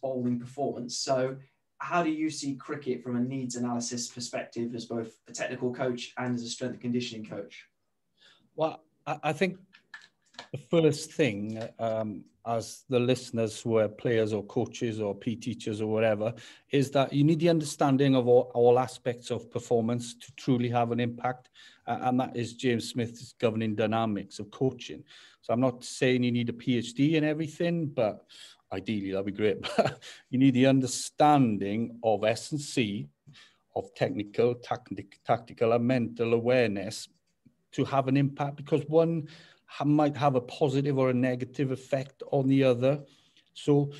bowling performance. So, how do you see cricket from a needs analysis perspective as both a technical coach and as a strength and conditioning coach? Well, I think the first thing, um, as the listeners who are players or coaches or P teachers or whatever, is that you need the understanding of all, all aspects of performance to truly have an impact. Uh, and that is James Smith's governing dynamics of coaching. So I'm not saying you need a PhD in everything, but ideally that'd be great. But you need the understanding of S&C, of technical, tactic, tactical and mental awareness to have an impact because one might have a positive or a negative effect on the other. So,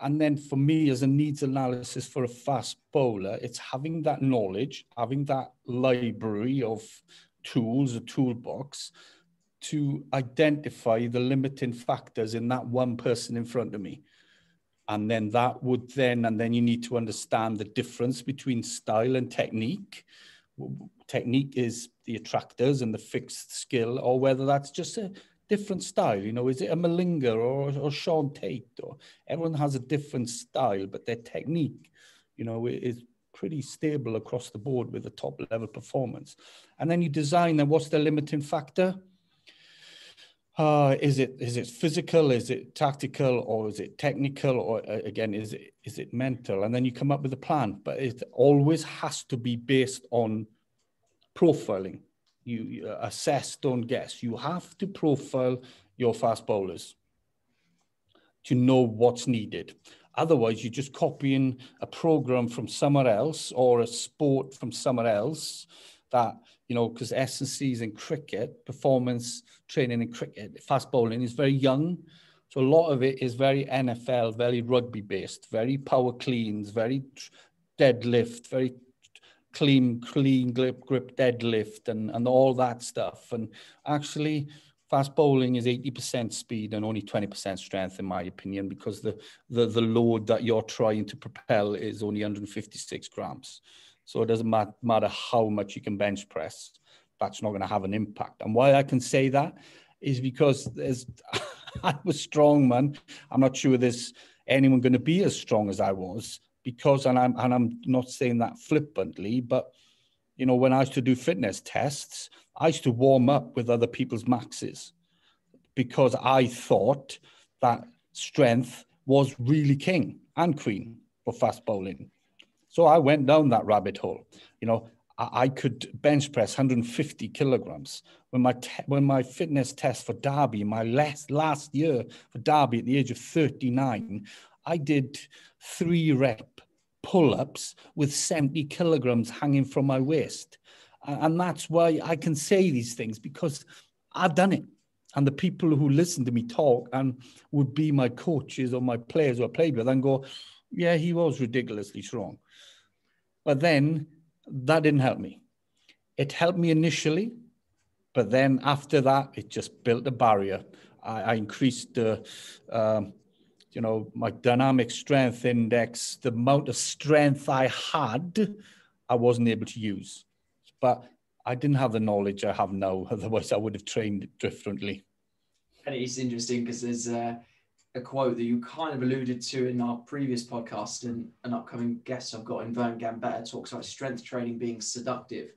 and then for me as a needs analysis for a fast bowler, it's having that knowledge, having that library of tools, a toolbox, to identify the limiting factors in that one person in front of me. And then that would then, and then you need to understand the difference between style and technique. Technique is the attractors and the fixed skill, or whether that's just a different style. You know, is it a Malinga or, or Shaun Tait Or everyone has a different style, but their technique, you know, is pretty stable across the board with a top level performance. And then you design, and what's the limiting factor? Uh, is it is it physical? Is it tactical, or is it technical, or uh, again is it is it mental? And then you come up with a plan. But it always has to be based on profiling. You, you assess, don't guess. You have to profile your fast bowlers to know what's needed. Otherwise, you're just copying a program from somewhere else or a sport from somewhere else that you know, because S&C's in cricket, performance training in cricket, fast bowling is very young. So a lot of it is very NFL, very rugby based, very power cleans, very deadlift, very clean, clean grip, grip deadlift and, and all that stuff. And actually, fast bowling is 80% speed and only 20% strength, in my opinion, because the, the, the load that you're trying to propel is only 156 grams. So it doesn't matter how much you can bench press, that's not going to have an impact. And why I can say that is because there's, I was strong, man. I'm not sure there's anyone going to be as strong as I was because, and I'm, and I'm not saying that flippantly, but you know, when I used to do fitness tests, I used to warm up with other people's maxes because I thought that strength was really king and queen for fast bowling. So I went down that rabbit hole. You know, I, I could bench press 150 kilograms. When my te- when my fitness test for Derby, my last last year for Derby at the age of 39, I did three rep pull ups with 70 kilograms hanging from my waist. And that's why I can say these things because I've done it. And the people who listen to me talk and would be my coaches or my players who I played with and go, yeah, he was ridiculously strong. But then that didn't help me. It helped me initially, but then after that, it just built a barrier. I, I increased the, um, you know, my dynamic strength index, the amount of strength I had, I wasn't able to use. But I didn't have the knowledge I have now. Otherwise, I would have trained differently. And it's interesting because there's uh, a quote that you kind of alluded to in our previous podcast, and an upcoming guest I've got in Vern Gambetta talks about strength training being seductive.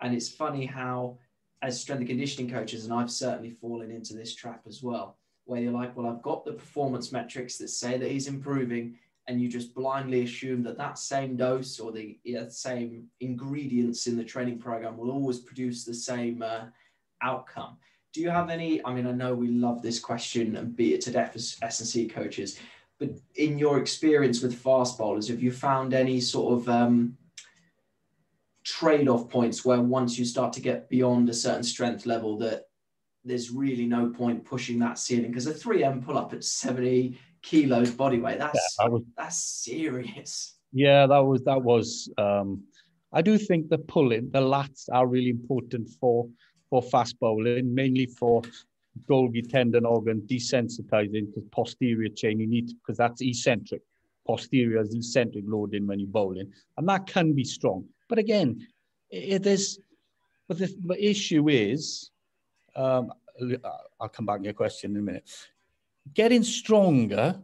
And it's funny how, as strength and conditioning coaches, and I've certainly fallen into this trap as well, where you're like, well, I've got the performance metrics that say that he's improving, and you just blindly assume that that same dose or the yeah, same ingredients in the training program will always produce the same uh, outcome do you have any? I mean, I know we love this question and beat it to death as S&C coaches, but in your experience with fast bowlers, have you found any sort of um, trade-off points where once you start to get beyond a certain strength level that there's really no point pushing that ceiling because a 3M pull up at 70 kilos body weight that's yeah, was, that's serious yeah that was that was um I do think the pulling the lats are really important for for fast bowling, mainly for Golgi tendon organ desensitizing because posterior chain you need because that's eccentric. Posterior is eccentric loading when you're bowling, and that can be strong. But again, it is. But the, the issue is, um, I'll come back to your question in a minute. Getting stronger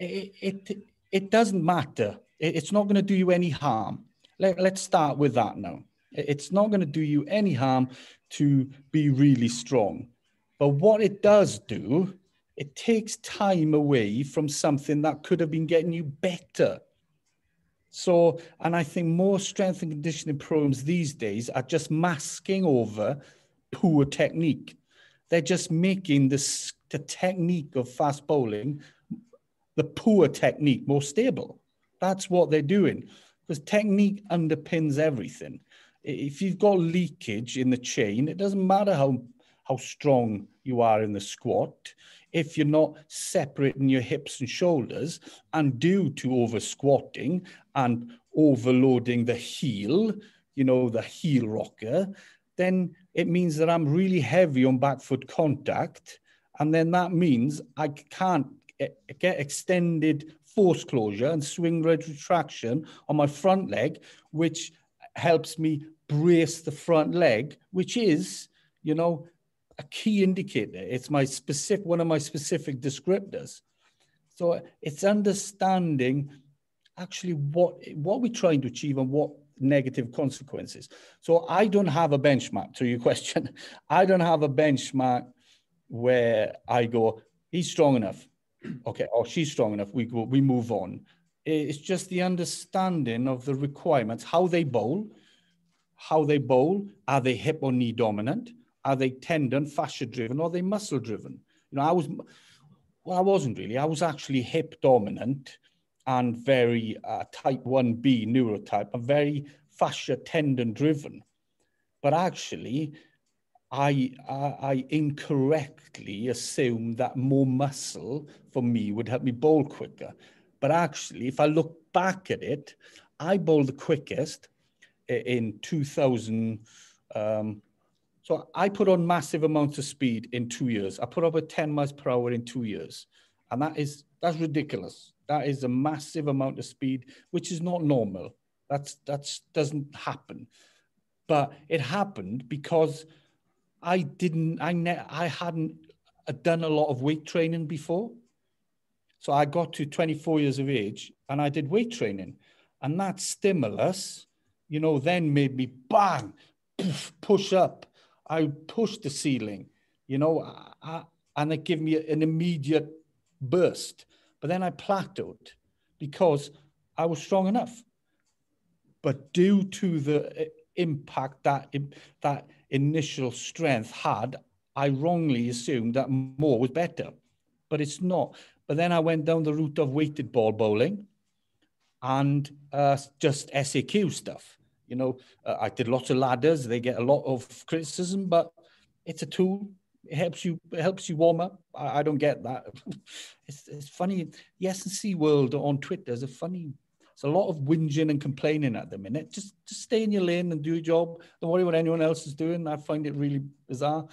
it, it, it doesn't matter. It, it's not going to do you any harm. Let, let's start with that now. It's not going to do you any harm to be really strong. But what it does do, it takes time away from something that could have been getting you better. So, and I think more strength and conditioning programs these days are just masking over poor technique. They're just making this, the technique of fast bowling, the poor technique, more stable. That's what they're doing because technique underpins everything. If you've got leakage in the chain, it doesn't matter how, how strong you are in the squat. If you're not separating your hips and shoulders, and due to over squatting and overloading the heel, you know, the heel rocker, then it means that I'm really heavy on back foot contact. And then that means I can't get extended force closure and swing retraction on my front leg, which helps me brace the front leg, which is, you know, a key indicator. It's my specific, one of my specific descriptors. So it's understanding actually what, what we're trying to achieve and what negative consequences. So I don't have a benchmark to your question. I don't have a benchmark where I go, he's strong enough. Okay, or she's strong enough. We go, we move on. It's just the understanding of the requirements, how they bowl, how they bowl. Are they hip or knee dominant? Are they tendon, fascia driven, or are they muscle driven? You know, I was, well, I wasn't really. I was actually hip dominant and very uh, type 1B neurotype and very fascia tendon driven. But actually, I, I incorrectly assumed that more muscle for me would help me bowl quicker. But actually, if I look back at it, I bowled the quickest in 2000. Um, so I put on massive amounts of speed in two years. I put up at 10 miles per hour in two years. And that is, that's ridiculous. That is a massive amount of speed, which is not normal. That's, that's doesn't happen. But it happened because I didn't, I, ne- I hadn't done a lot of weight training before. So I got to 24 years of age and I did weight training. And that stimulus, you know, then made me bang, push up. I pushed the ceiling, you know, I, and it gave me an immediate burst. But then I plateaued because I was strong enough. But due to the uh, impact that that initial strength had, I wrongly assumed that more was better, but it's not. But then I went down the route of weighted ball bowling and uh, just SAQ stuff. You know, uh, I did lots of ladders. They get a lot of criticism, but it's a tool. It helps you. It helps you warm up. I, I don't get that. it's, it's funny. The S&C world on Twitter is a funny. It's a lot of whinging and complaining at the minute. Just just stay in your lane and do your job. Don't worry what anyone else is doing. I find it really bizarre.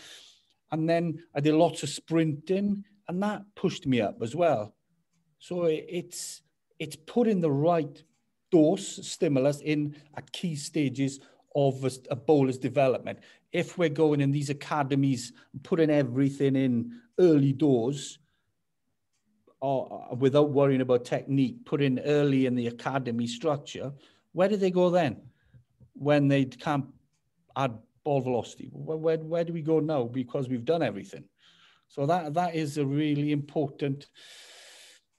And then I did lots of sprinting, and that pushed me up as well. So it's it's putting the right dose stimulus in at key stages of a, a bowler's development. If we're going in these academies, putting everything in early doors, or uh, without worrying about technique, put in early in the academy structure, where do they go then? When they can't add ball velocity, where, where, where do we go now? Because we've done everything. So that that is a really important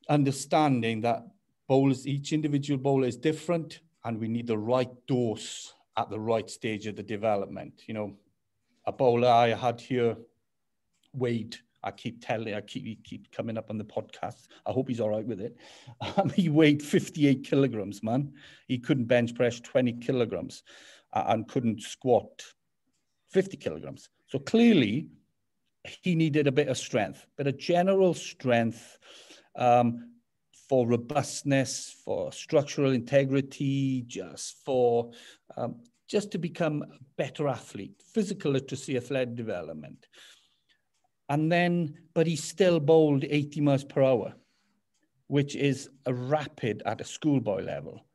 understanding that bowlers, each individual bowler is different, and we need the right dose at the right stage of the development. You know, a bowler I had here, Wade, I keep telling, I keep keep coming up on the podcast. I hope he's all right with it. Um, he weighed 58 kilograms, man. He couldn't bench press 20 kilograms uh, and couldn't squat 50 kilograms. So clearly, he needed a bit of strength, but a general strength. Um, for robustness, for structural integrity, just for um, just to become a better athlete, physical literacy, athletic development. And then, but he still bowled 80 miles per hour, which is a rapid at a schoolboy level.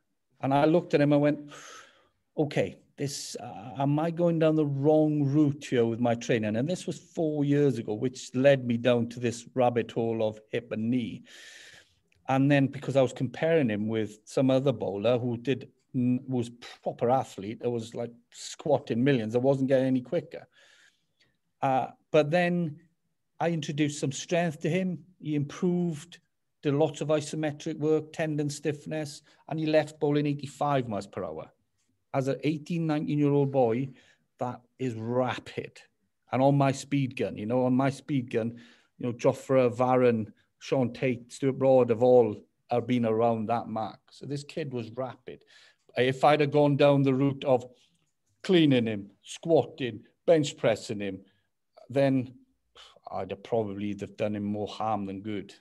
And I looked at him, I went, okay, this, uh, am I going down the wrong route here with my training? And this was four years ago, which led me down to this rabbit hole of hip and knee And then because I was comparing him with some other bowler who did was proper athlete, it was like squatting millions. I wasn't getting any quicker. Uh, but then I introduced some strength to him. He improved, did lots of isometric work, tendon stiffness, and he left bowling 85 miles per hour. As an 18, 19 year old boy, that is rapid. And on my speed gun, you know, on my speed gun, you know, Jofra, Varren, Shaun Tait, Stuart Broad have all have been around that mark. So this kid was rapid. If I'd have gone down the route of cleaning him, squatting, bench pressing him, then I'd have probably have done him more harm than good.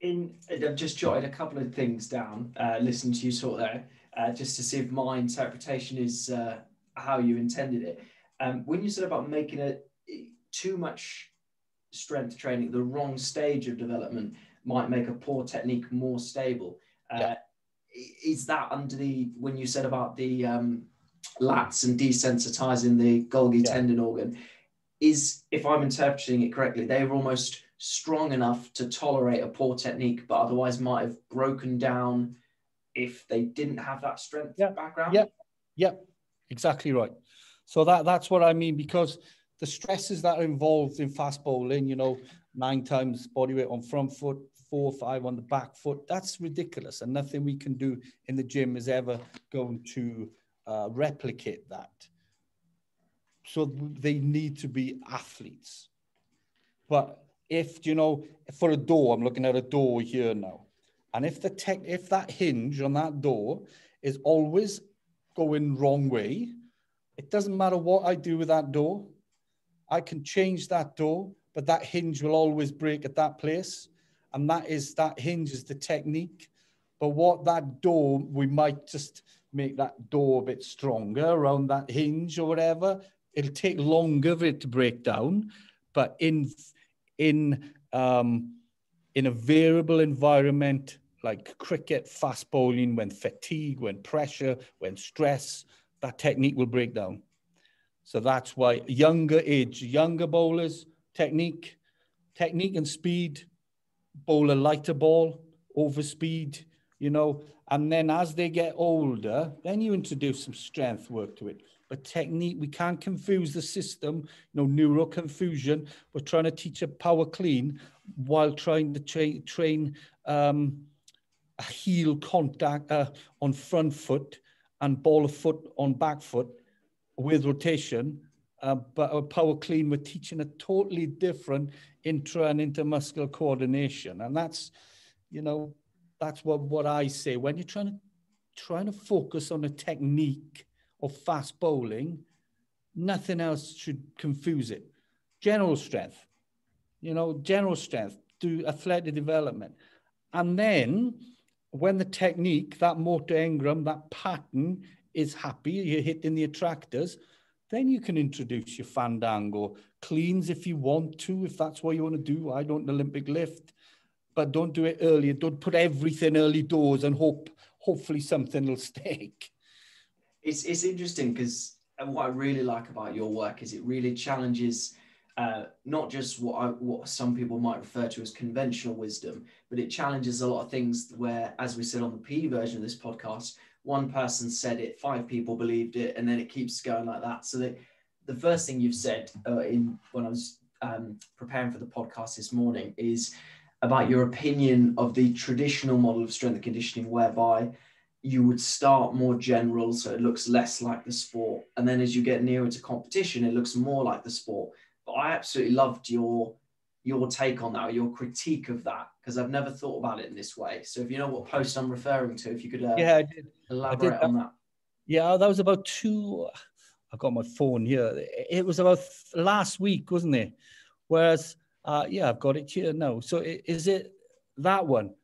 In I've just jotted a couple of things down, uh, listening to you sort there, uh, just to see if my interpretation is uh, how you intended it. Um, when you said about making a too much strength training, the wrong stage of development might make a poor technique more stable. Uh, yeah. Is that under the when you said about the um, lats and desensitizing the Golgi yeah. tendon organ? Is if I'm interpreting it correctly, they were almost strong enough to tolerate a poor technique, but otherwise might have broken down if they didn't have that strength yeah. background. Yeah, yeah, exactly right. So that that's what I mean because the stresses that are involved in fast bowling, you know, nine times body weight on front foot, four or five on the back foot, that's ridiculous. And nothing we can do in the gym is ever going to uh, replicate that. So they need to be athletes. But if, you know, for a door, I'm looking at a door here now. And if the tech, if that hinge on that door is always going wrong way, it doesn't matter what I do with that door. I can change that door, but that hinge will always break at that place. And that is that hinge is the technique. But what that door, we might just make that door a bit stronger around that hinge or whatever. It'll take longer for it to break down. But in in um, in a variable environment like cricket, fast bowling, when fatigue, when pressure, when stress, that technique will break down. So that's why younger age, younger bowlers, technique, technique and speed, bowl a lighter ball, over speed, you know, and then as they get older, then you introduce some strength work to it. But technique, we can't confuse the system, you know, neural confusion. We're trying to teach a power clean while trying to tra train um, a heel contact uh, on front foot and ball of foot on back foot with rotation. Uh, but our power clean, we're teaching a totally different intra and intermuscular coordination. And that's, you know, that's what, what I say. When you're trying to trying to focus on a technique of fast bowling, nothing else should confuse it. General strength, you know, general strength, do athletic development. And then when the technique, that motor engram, that pattern is happy, you're hitting the attractors, then you can introduce your fandango cleans if you want to, if that's what you want to do. I don't Olympic lift, but don't do it early. Don't put everything early doors and hope hopefully something will stick. It's it's interesting because what I really like about your work is it really challenges uh, not just what I, what some people might refer to as conventional wisdom, but it challenges a lot of things where, as we said on the P version of this podcast, one person said it, five people believed it, and then it keeps going like that. So the, the first thing you've said uh, in when I was um, preparing for the podcast this morning is about your opinion of the traditional model of strength and conditioning, whereby you would start more general, so it looks less like the sport, and then as you get nearer to competition, it looks more like the sport I absolutely loved your your take on that, or your critique of that, because I've never thought about it in this way. So if you know what post I'm referring to, if you could uh, yeah, I did. elaborate I did. on that. Yeah, that was about two. I've got my phone here. It was about last week, wasn't it? Whereas, uh, yeah, I've got it here now. So is it that one?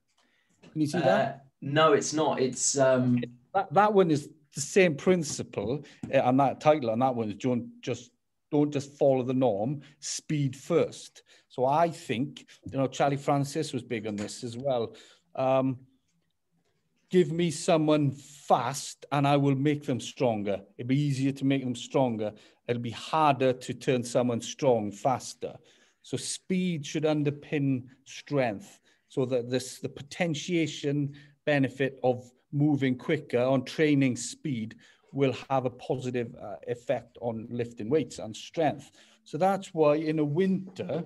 Can you see uh, that? No, it's not. It's um... that, that one is the same principle, uh, and that title on that one is John just don't just follow the norm, speed first. So I think, you know, Charlie Francis was big on this as well. Um, give me someone fast and I will make them stronger. It'll be easier to make them stronger. It'll be harder to turn someone strong faster. So speed should underpin strength. so that this the potentiation benefit of moving quicker on training speed will have a positive uh, effect on lifting weights and strength. So that's why in a winter,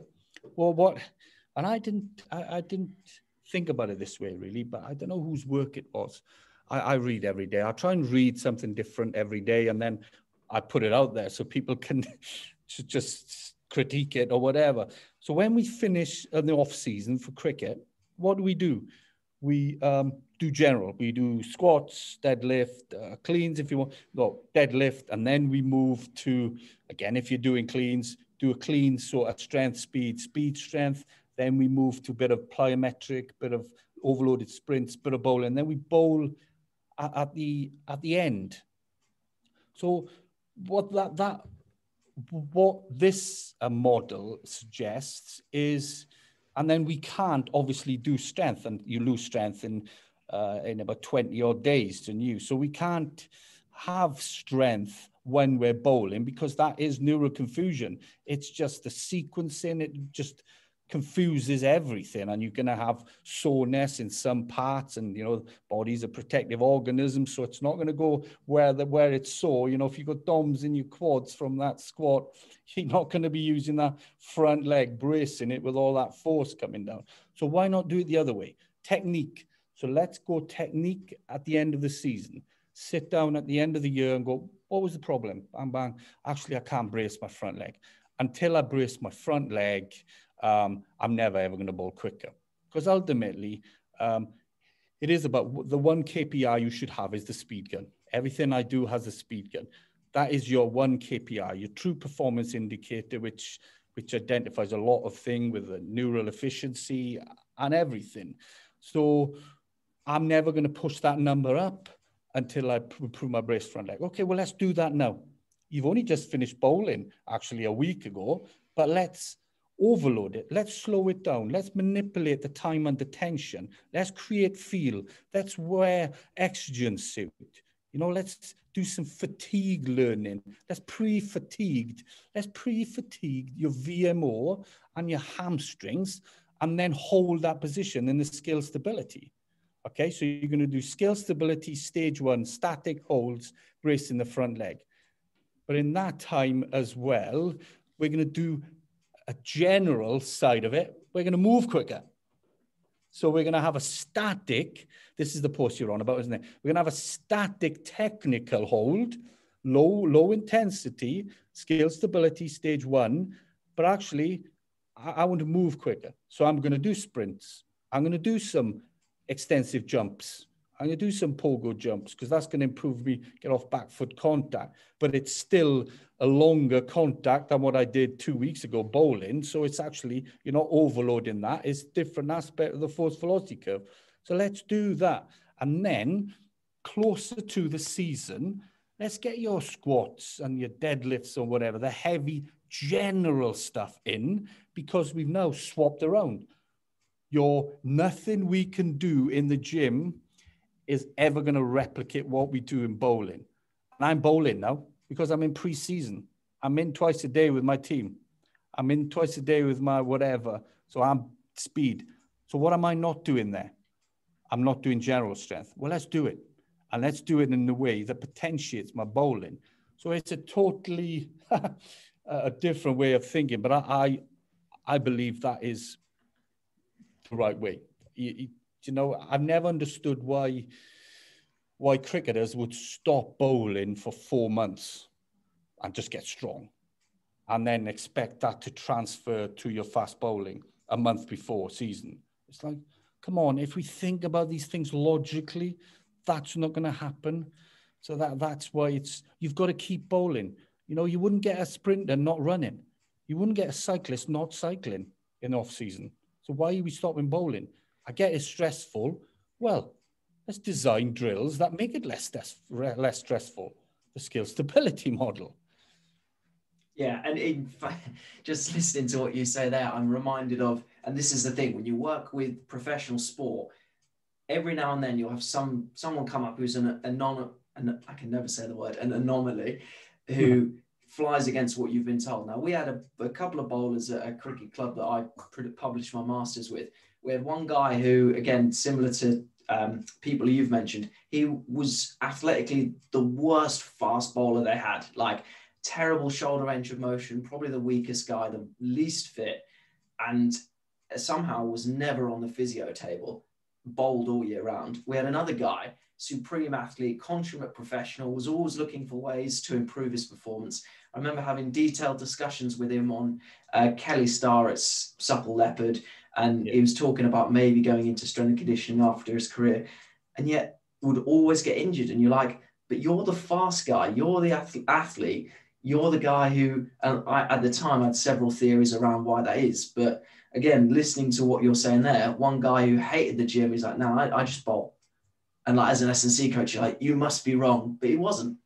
well, what, and I didn't, I, I didn't think about it this way really, but I don't know whose work it was. I, I read every day. I try and read something different every day, and then I put it out there so people can just critique it or whatever. So when we finish in the off season for cricket, what do we do? We um, do general. We do squats, deadlift, uh, cleans if you want. No, deadlift, and then we move to again if you're doing cleans, do a clean sort of strength, speed, speed, strength. Then we move to a bit of plyometric, bit of overloaded sprints, bit of bowling. And then we bowl at, at the at the end. So what that that what this uh, model suggests is, and then we can't obviously do strength, and you lose strength in uh, in about 20 odd days to new. So we can't have strength when we're bowling because that is neural confusion. It's just the sequencing, it just confuses everything and you're going to have soreness in some parts and you know body's a protective organism so it's not going to go where the where it's sore. You know if you've got DOMS in your quads from that squat you're not going to be using that front leg bracing. It with all that force coming down. So why not do it the other way? Technique so let's go technique at the end of the season sit down at the end of the year and go what was the problem bang bang actually i can't brace my front leg until i brace my front leg um, I'm never ever going to bowl quicker. Because ultimately, um, it is about the one KPI you should have is the speed gun. Everything I do has a speed gun. That is your one KPI, your true performance indicator, which which identifies a lot of thing with the neural efficiency and everything. So I'm never going to push that number up until I improve my brace front leg. Okay, well, let's do that now. You've only just finished bowling actually a week ago, but let's overload it. Let's slow it down. Let's manipulate the time under tension. Let's create feel. Let's wear suit. You know, let's do some fatigue learning. Let's pre-fatigued. Let's pre-fatigued your VMO and your hamstrings and then hold that position in the skill stability. Okay, so you're going to do skill stability, stage one, static holds, bracing the front leg. But in that time as well, we're going to do a general side of it, we're going to move quicker. So we're going to have a static, this is the post you're on about, isn't it? We're going to have a static technical hold, low, low intensity, scale stability, stage one. But actually, I, I want to move quicker. So I'm going to do sprints. I'm going to do some extensive jumps. I'm going to do some pogo jumps because that's going to improve me get off back foot contact. But it's still a longer contact than what I did two weeks ago bowling. So it's actually, you're not overloading that. It's different aspect of the force velocity curve. So let's do that. And then closer to the season, let's get your squats and your deadlifts or whatever, the heavy general stuff in because we've now swapped around. Your nothing we can do in the gym is ever going to replicate what we do in bowling. And I'm bowling now because I'm in pre-season. I'm in twice a day with my team. I'm in twice a day with my whatever. So I'm speed. So what am I not doing there? I'm not doing general strength. Well, let's do it. And let's do it in a way that potentiates my bowling. So it's a totally a different way of thinking, but I, I, I believe that is the right way. You, you know, I've never understood why why cricketers would stop bowling for four months and just get strong and then expect that to transfer to your fast bowling a month before season. It's like, come on, if we think about these things logically, that's not going to happen. So that that's why it's you've got to keep bowling. You know, you wouldn't get a sprinter not running. You wouldn't get a cyclist not cycling in off season. So why are we stopping bowling? I get it's stressful. Well, let's design drills that make it less, stress, less stressful. The skill stability model. Yeah, and in fact, just listening to what you say there, I'm reminded of, and this is the thing, when you work with professional sport, every now and then you'll have some someone come up who's an anon, an, I can never say the word, an anomaly, who flies against what you've been told. Now we had a, a couple of bowlers at a cricket club that I published my masters with, we had one guy who, again, similar to um, people you've mentioned, he was athletically the worst fast bowler they had. Like terrible shoulder range of motion, probably the weakest guy, the least fit, and somehow was never on the physio table, bowled all year round. We had another guy, supreme athlete, consummate professional, was always looking for ways to improve his performance. I remember having detailed discussions with him on uh, Kelly Starrett Supple Leopard, and yeah. he was talking about maybe going into strength and conditioning after his career, and yet would always get injured. And you're like, but you're the fast guy, you're the athlete, you're the guy who, and I, at the time, I had several theories around why that is. But again, listening to what you're saying there, one guy who hated the gym is like, no, I, I just bowl. And like as an S&C coach, you're like, you must be wrong, but he wasn't.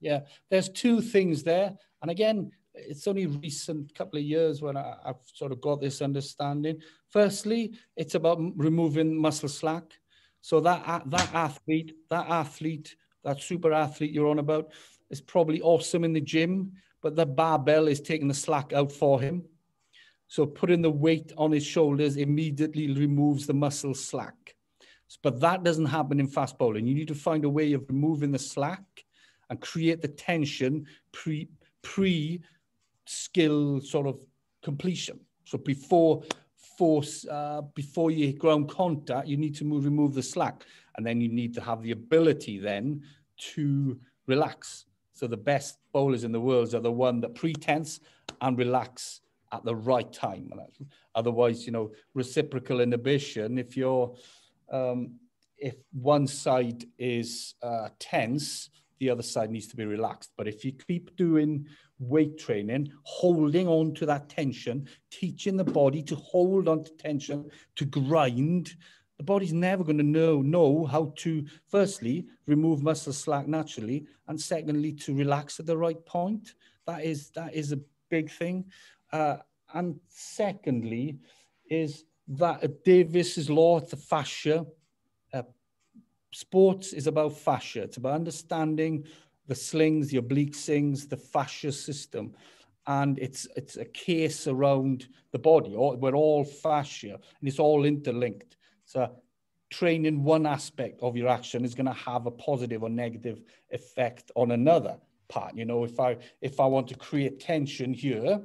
Yeah, there's two things there. And again, it's only recent couple of years when I, have sort of got this understanding. Firstly, it's about removing muscle slack. So that that athlete, that athlete, that super athlete you're on about is probably awesome in the gym, but the barbell is taking the slack out for him. So putting the weight on his shoulders immediately removes the muscle slack. But that doesn't happen in fast bowling. You need to find a way of removing the slack and create the tension pre pre skill sort of completion. So before force uh, before you ground contact, you need to move, remove the slack, and then you need to have the ability then to relax. So the best bowlers in the world are the one that pretense and relax at the right time. Otherwise, you know, reciprocal inhibition. If you're um, if one side is uh, tense, the other side needs to be relaxed. But if you keep doing weight training, holding on to that tension, teaching the body to hold on to tension, to grind, the body's never going to know know how to firstly remove muscle slack naturally, and secondly to relax at the right point. That is that is a big thing. Uh, and secondly, is that Davis's law, the fascia. Uh, sports is about fascia. It's about understanding the slings, the oblique slings, the fascia system. And it's it's a case around the body. We're all fascia and it's all interlinked. So training one aspect of your action is going to have a positive or negative effect on another part. You know, if I if I want to create tension here,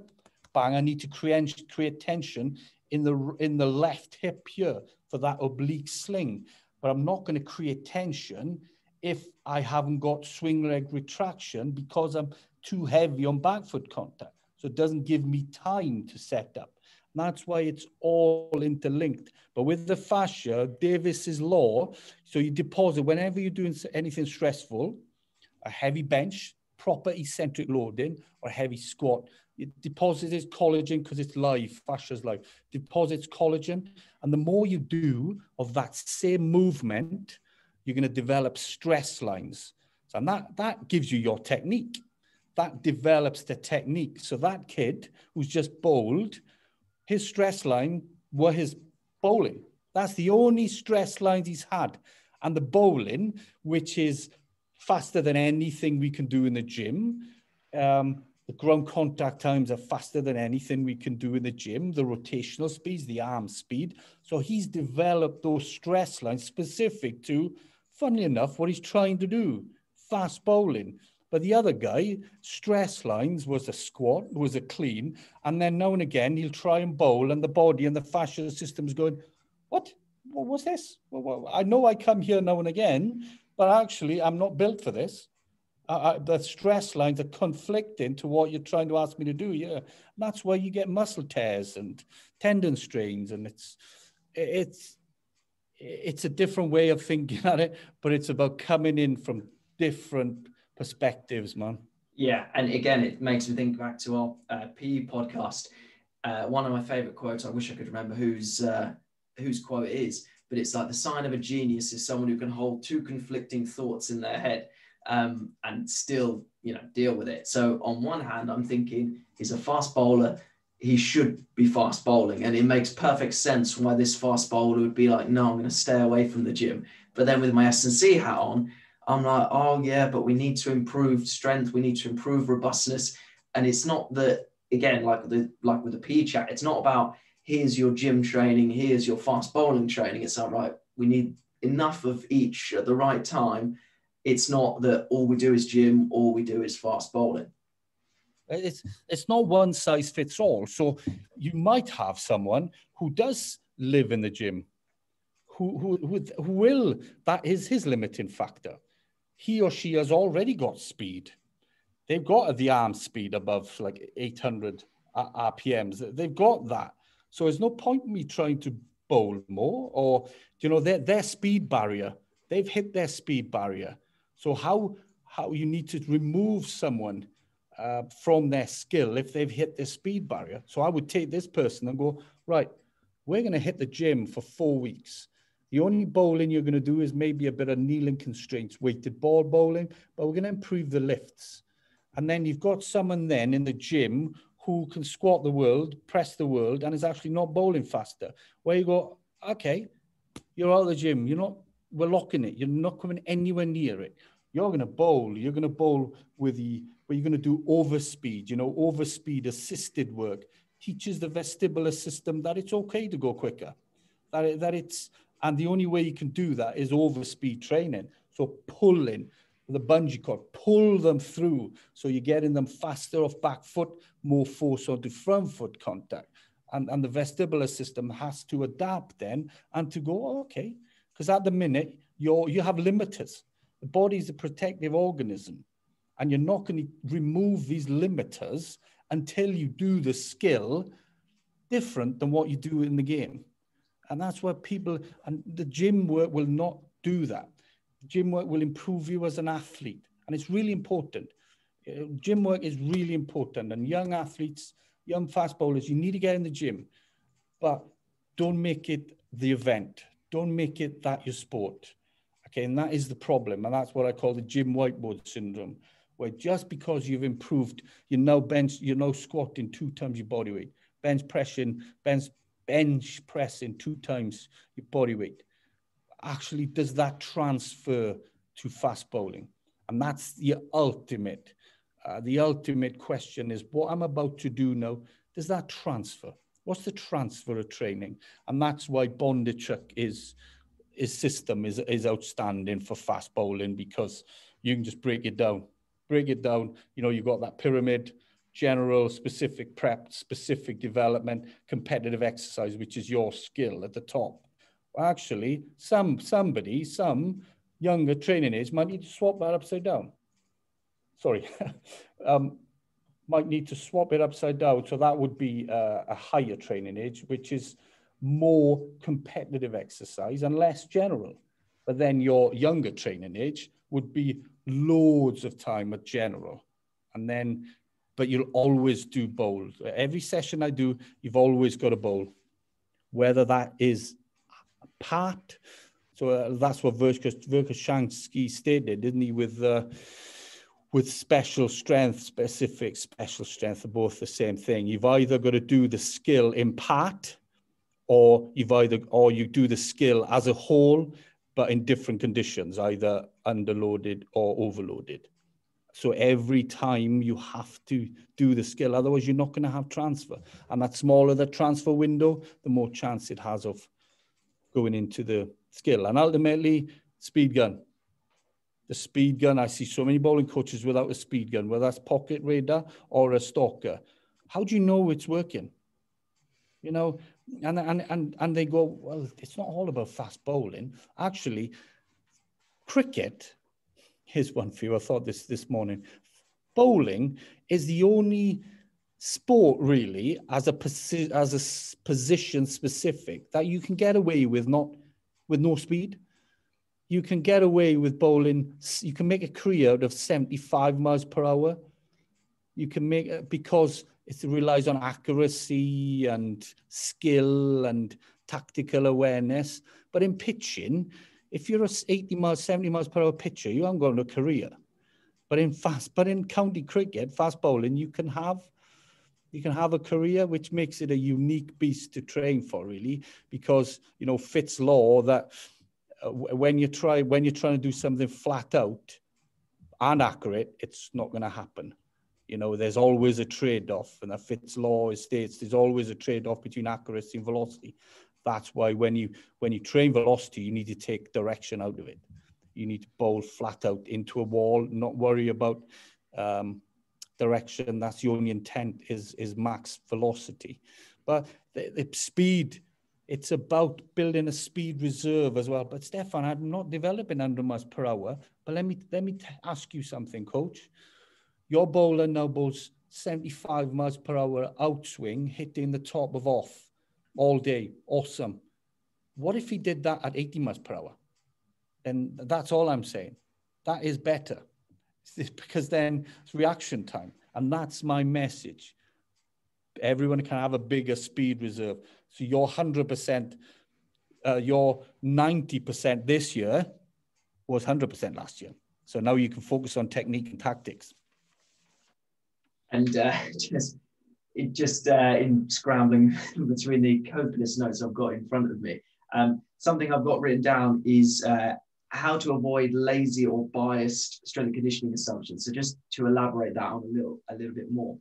bang, I need to create create tension in the in the left hip here for that oblique sling. But I'm not going to create tension if I haven't got swing leg retraction because I'm too heavy on back foot contact. So it doesn't give me time to set up. And that's why it's all interlinked. But with the fascia, Davis's law, so you deposit whenever you're doing anything stressful, a heavy bench, proper eccentric loading, or heavy squat, it deposits collagen because it's live, fascia's live, deposits collagen. And the more you do of that same movement, you're going to develop stress lines. And that, that gives you your technique. That develops the technique. So that kid who's just bowled, his stress line were his bowling. That's the only stress lines he's had. And the bowling, which is faster than anything we can do in the gym. Um, the ground contact times are faster than anything we can do in the gym, the rotational speeds, the arm speed. So he's developed those stress lines specific to funnily enough, what he's trying to do, fast bowling. But the other guy, stress lines was a squat, was a clean, and then now and again he'll try and bowl, and the body and the fascial system's going, what? What was this? Well, I know I come here now and again, but actually I'm not built for this. Uh, the stress lines are conflicting to what you're trying to ask me to do. Yeah, and that's why you get muscle tears and tendon strains, and it's it's it's a different way of thinking at it, but it's about coming in from different perspectives, man. Yeah, and again, it makes me think back to our uh, PE podcast. Uh, one of my favorite quotes. I wish I could remember whose uh, whose quote it is, but it's like the sign of a genius is someone who can hold two conflicting thoughts in their head um, and still, you know, deal with it. So on one hand, I'm thinking he's a fast bowler he should be fast bowling. And it makes perfect sense why this fast bowler would be like, no, I'm going to stay away from the gym. But then with my S&C hat on, I'm like, oh yeah, but we need to improve strength. We need to improve robustness. And it's not that, again, like the like with the P chat, it's not about here's your gym training, here's your fast bowling training. It's not right. We need enough of each at the right time. It's not that all we do is gym, all we do is fast bowling. It's it's not one size fits all. So you might have someone who does live in the gym, who who who, will that is his limiting factor. He or she has already got speed. They've got the arm speed above like 800 RPMs. They've got that. So there's no point in me trying to bowl more or, you know, their, their speed barrier, they've hit their speed barrier. So how, how you need to remove someone uh, from their skill if they've hit their speed barrier. So I would take this person and go, right, we're going to hit the gym for four weeks. The only bowling you're going to do is maybe a bit of kneeling constraints, weighted ball bowling, but we're going to improve the lifts. And then you've got someone then in the gym who can squat the world, press the world, and is actually not bowling faster. Where you go, okay, you're out of the gym. You're not, we're locking it. You're not coming anywhere near it. You're going to bowl. You're going to bowl with the, but you're going to do overspeed, you know, overspeed assisted work teaches the vestibular system that it's okay to go quicker, that, it, that it's, and the only way you can do that is overspeed training. So pulling, the bungee cord, pull them through. So you're getting them faster off back foot, more force onto front foot contact. And, and the vestibular system has to adapt then and to go, oh, okay, because at the minute you're, you have limiters. The body is a protective organism and you're not going to remove these limiters until you do the skill different than what you do in the game. And that's where people, and the gym work will not do that gym work will improve you as an athlete. And it's really important. Uh, gym work is really important. And young athletes, young fast bowlers, you need to get in the gym, but don't make it the event. Don't make it that your sport. Okay, and that is the problem. And that's what I call the gym whiteboard syndrome, where just because you've improved, you're now bench, you're now squatting two times your body weight, bench pressing, bench, bench pressing two times your body weight actually does that transfer to fast bowling? And that's the ultimate, uh, the ultimate question is what I'm about to do now, does that transfer? What's the transfer of training? And that's why Bondarchuk is, his system is, is outstanding for fast bowling because you can just break it down. Break it down. You know, you've got that pyramid, general, specific prep, specific development, competitive exercise, which is your skill at the top actually, some somebody, some younger training age might need to swap that upside down. Sorry, um, might need to swap it upside down. So that would be uh, a higher training age, which is more competitive exercise and less general. But then your younger training age would be loads of time at general. And then, but you'll always do bowl. Every session I do, you've always got a bowl. Whether that is part. So uh, that's what Verkhoshansky stated, didn't he? With uh, with special strength, specific special strength are both the same thing. You've either got to do the skill in part, or you've either or you do the skill as a whole, but in different conditions, either underloaded or overloaded. So every time you have to do the skill, otherwise you're not going to have transfer. And that smaller the transfer window, the more chance it has of going into the skill. And ultimately, speed gun. The speed gun, I see so many bowling coaches without a speed gun, whether that's pocket radar or a stalker. How do you know it's working? You know, and, and, and, and they go, well, it's not all about fast bowling. Actually, cricket, here's one for you. I thought this this morning. Bowling is the only sport really as a as a position specific that you can get away with not with no speed you can get away with bowling you can make a career out of 75 miles per hour you can make it because it relies on accuracy and skill and tactical awareness but in pitching if you're a 80 miles 70 miles per hour pitcher you haven't got a career but in fast but in county cricket fast bowling you can have you can have a career, which makes it a unique beast to train for, really, because you know Fitts law that uh, when you try when you're trying to do something flat out and accurate, it's not going to happen. You know, there's always a trade-off, and that Fitts law states there's always a trade-off between accuracy and velocity. That's why when you when you train velocity, you need to take direction out of it. You need to bowl flat out into a wall, not worry about um, direction. That's the only intent is is max velocity. But the, the speed, it's about building a speed reserve as well. But Steffan, I'm not developing 100 miles per hour. But let me let me ask you something, coach. Your bowler now bowls 75 miles per hour outswing, hitting the top of off all day. Awesome. What if he did that at 80 miles per hour? And that's all I'm saying. That is better because then it's reaction time. And that's my message. Everyone can have a bigger speed reserve. So your 100%, uh, your 90% this year was 100% last year. So now you can focus on technique and tactics. And uh, just it just uh, in scrambling between the copious notes I've got in front of me, um, something I've got written down is uh, how to avoid lazy or biased strength and conditioning assumptions. So just to elaborate that on a little a little bit more.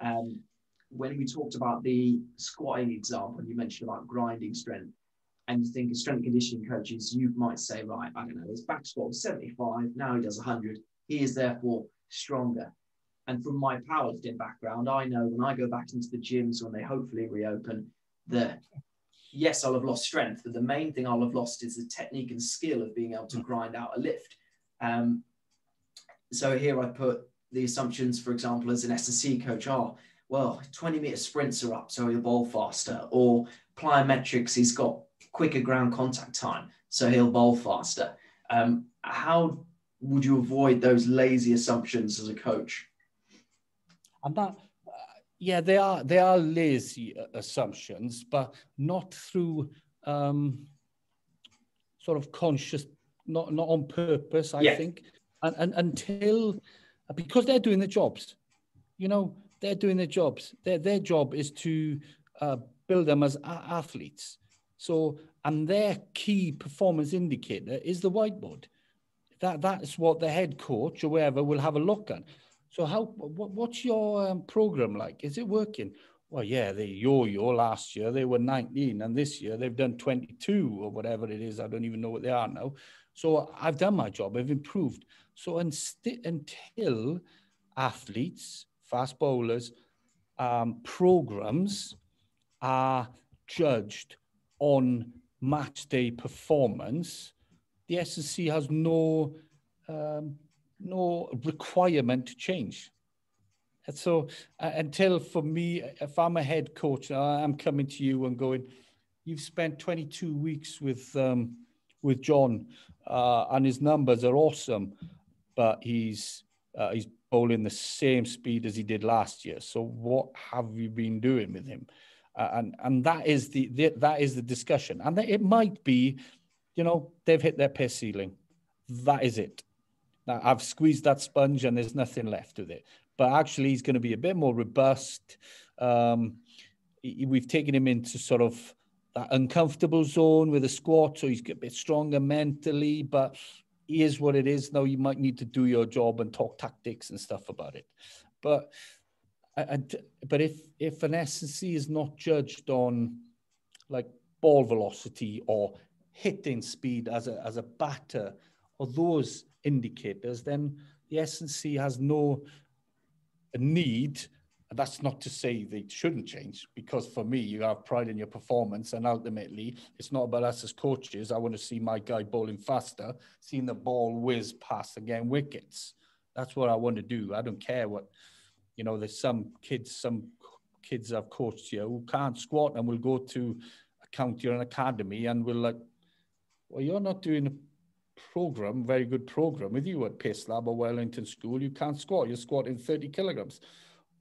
Um, when we talked about the squatting example, you mentioned about grinding strength, and you think of strength conditioning coaches, you might say, right, I don't know, his back squat was 75, now he does 100. He is therefore stronger. And from my powerlifting background, I know when I go back into the gyms when they hopefully reopen, that yes, I'll have lost strength, but the main thing I'll have lost is the technique and skill of being able to grind out a lift. Um, so here I put the assumptions, for example, as an S&C coach are, well, 20 meter sprints are up, so he'll bowl faster, or plyometrics, he's got quicker ground contact time, so he'll bowl faster. Um, how would you avoid those lazy assumptions as a coach? I'm not. Uh, yeah, they are they are lazy uh, assumptions, but not through um, sort of conscious, not not on purpose. I yeah. think, and, and until because they're doing the jobs, you know, they're doing their jobs. Their their job is to uh, build them as athletes. So, and their key performance indicator is the whiteboard. That that's what the head coach or whoever will have a look at. So how what, what's your um, program like? Is it working? Well, yeah, they yo-yo last year they were 19, and this year they've done 22 or whatever it is. I don't even know what they are now. So I've done my job. I've improved. So until athletes, fast bowlers, um, programs are judged on match day performance, the S&C has no um, no requirement to change. And so uh, until for me, if I'm a head coach, I'm coming to you and going, you've spent 22 weeks with um, with John, uh, and his numbers are awesome, but he's uh, he's bowling the same speed as he did last year. So what have you been doing with him? Uh, and and that is the, the that is the discussion, and it might be, you know, they've hit their piss ceiling. That is it. Now, I've squeezed that sponge and there's nothing left of it. But actually, he's going to be a bit more robust. Um, we've taken him into sort of that uncomfortable zone with a squat, so he's a bit stronger mentally. But he is what it is. Now you might need to do your job and talk tactics and stuff about it. But and, but if if an S&C is not judged on like ball velocity or hitting speed as a as a batter or those indicators, then the S&C has no need. And that's not to say they shouldn't change, because for me, you have pride in your performance, and ultimately, it's not about us as coaches. I want to see my guy bowling faster, seeing the ball whiz past again wickets. That's what I want to do. I don't care what, you know. There's some kids, some kids I've coached here who can't squat and will go to a county or an academy and will like, well, you're not doing program, very good program with you at Pace Lab or Wellington School, you can't squat. You're squatting 30 kilograms.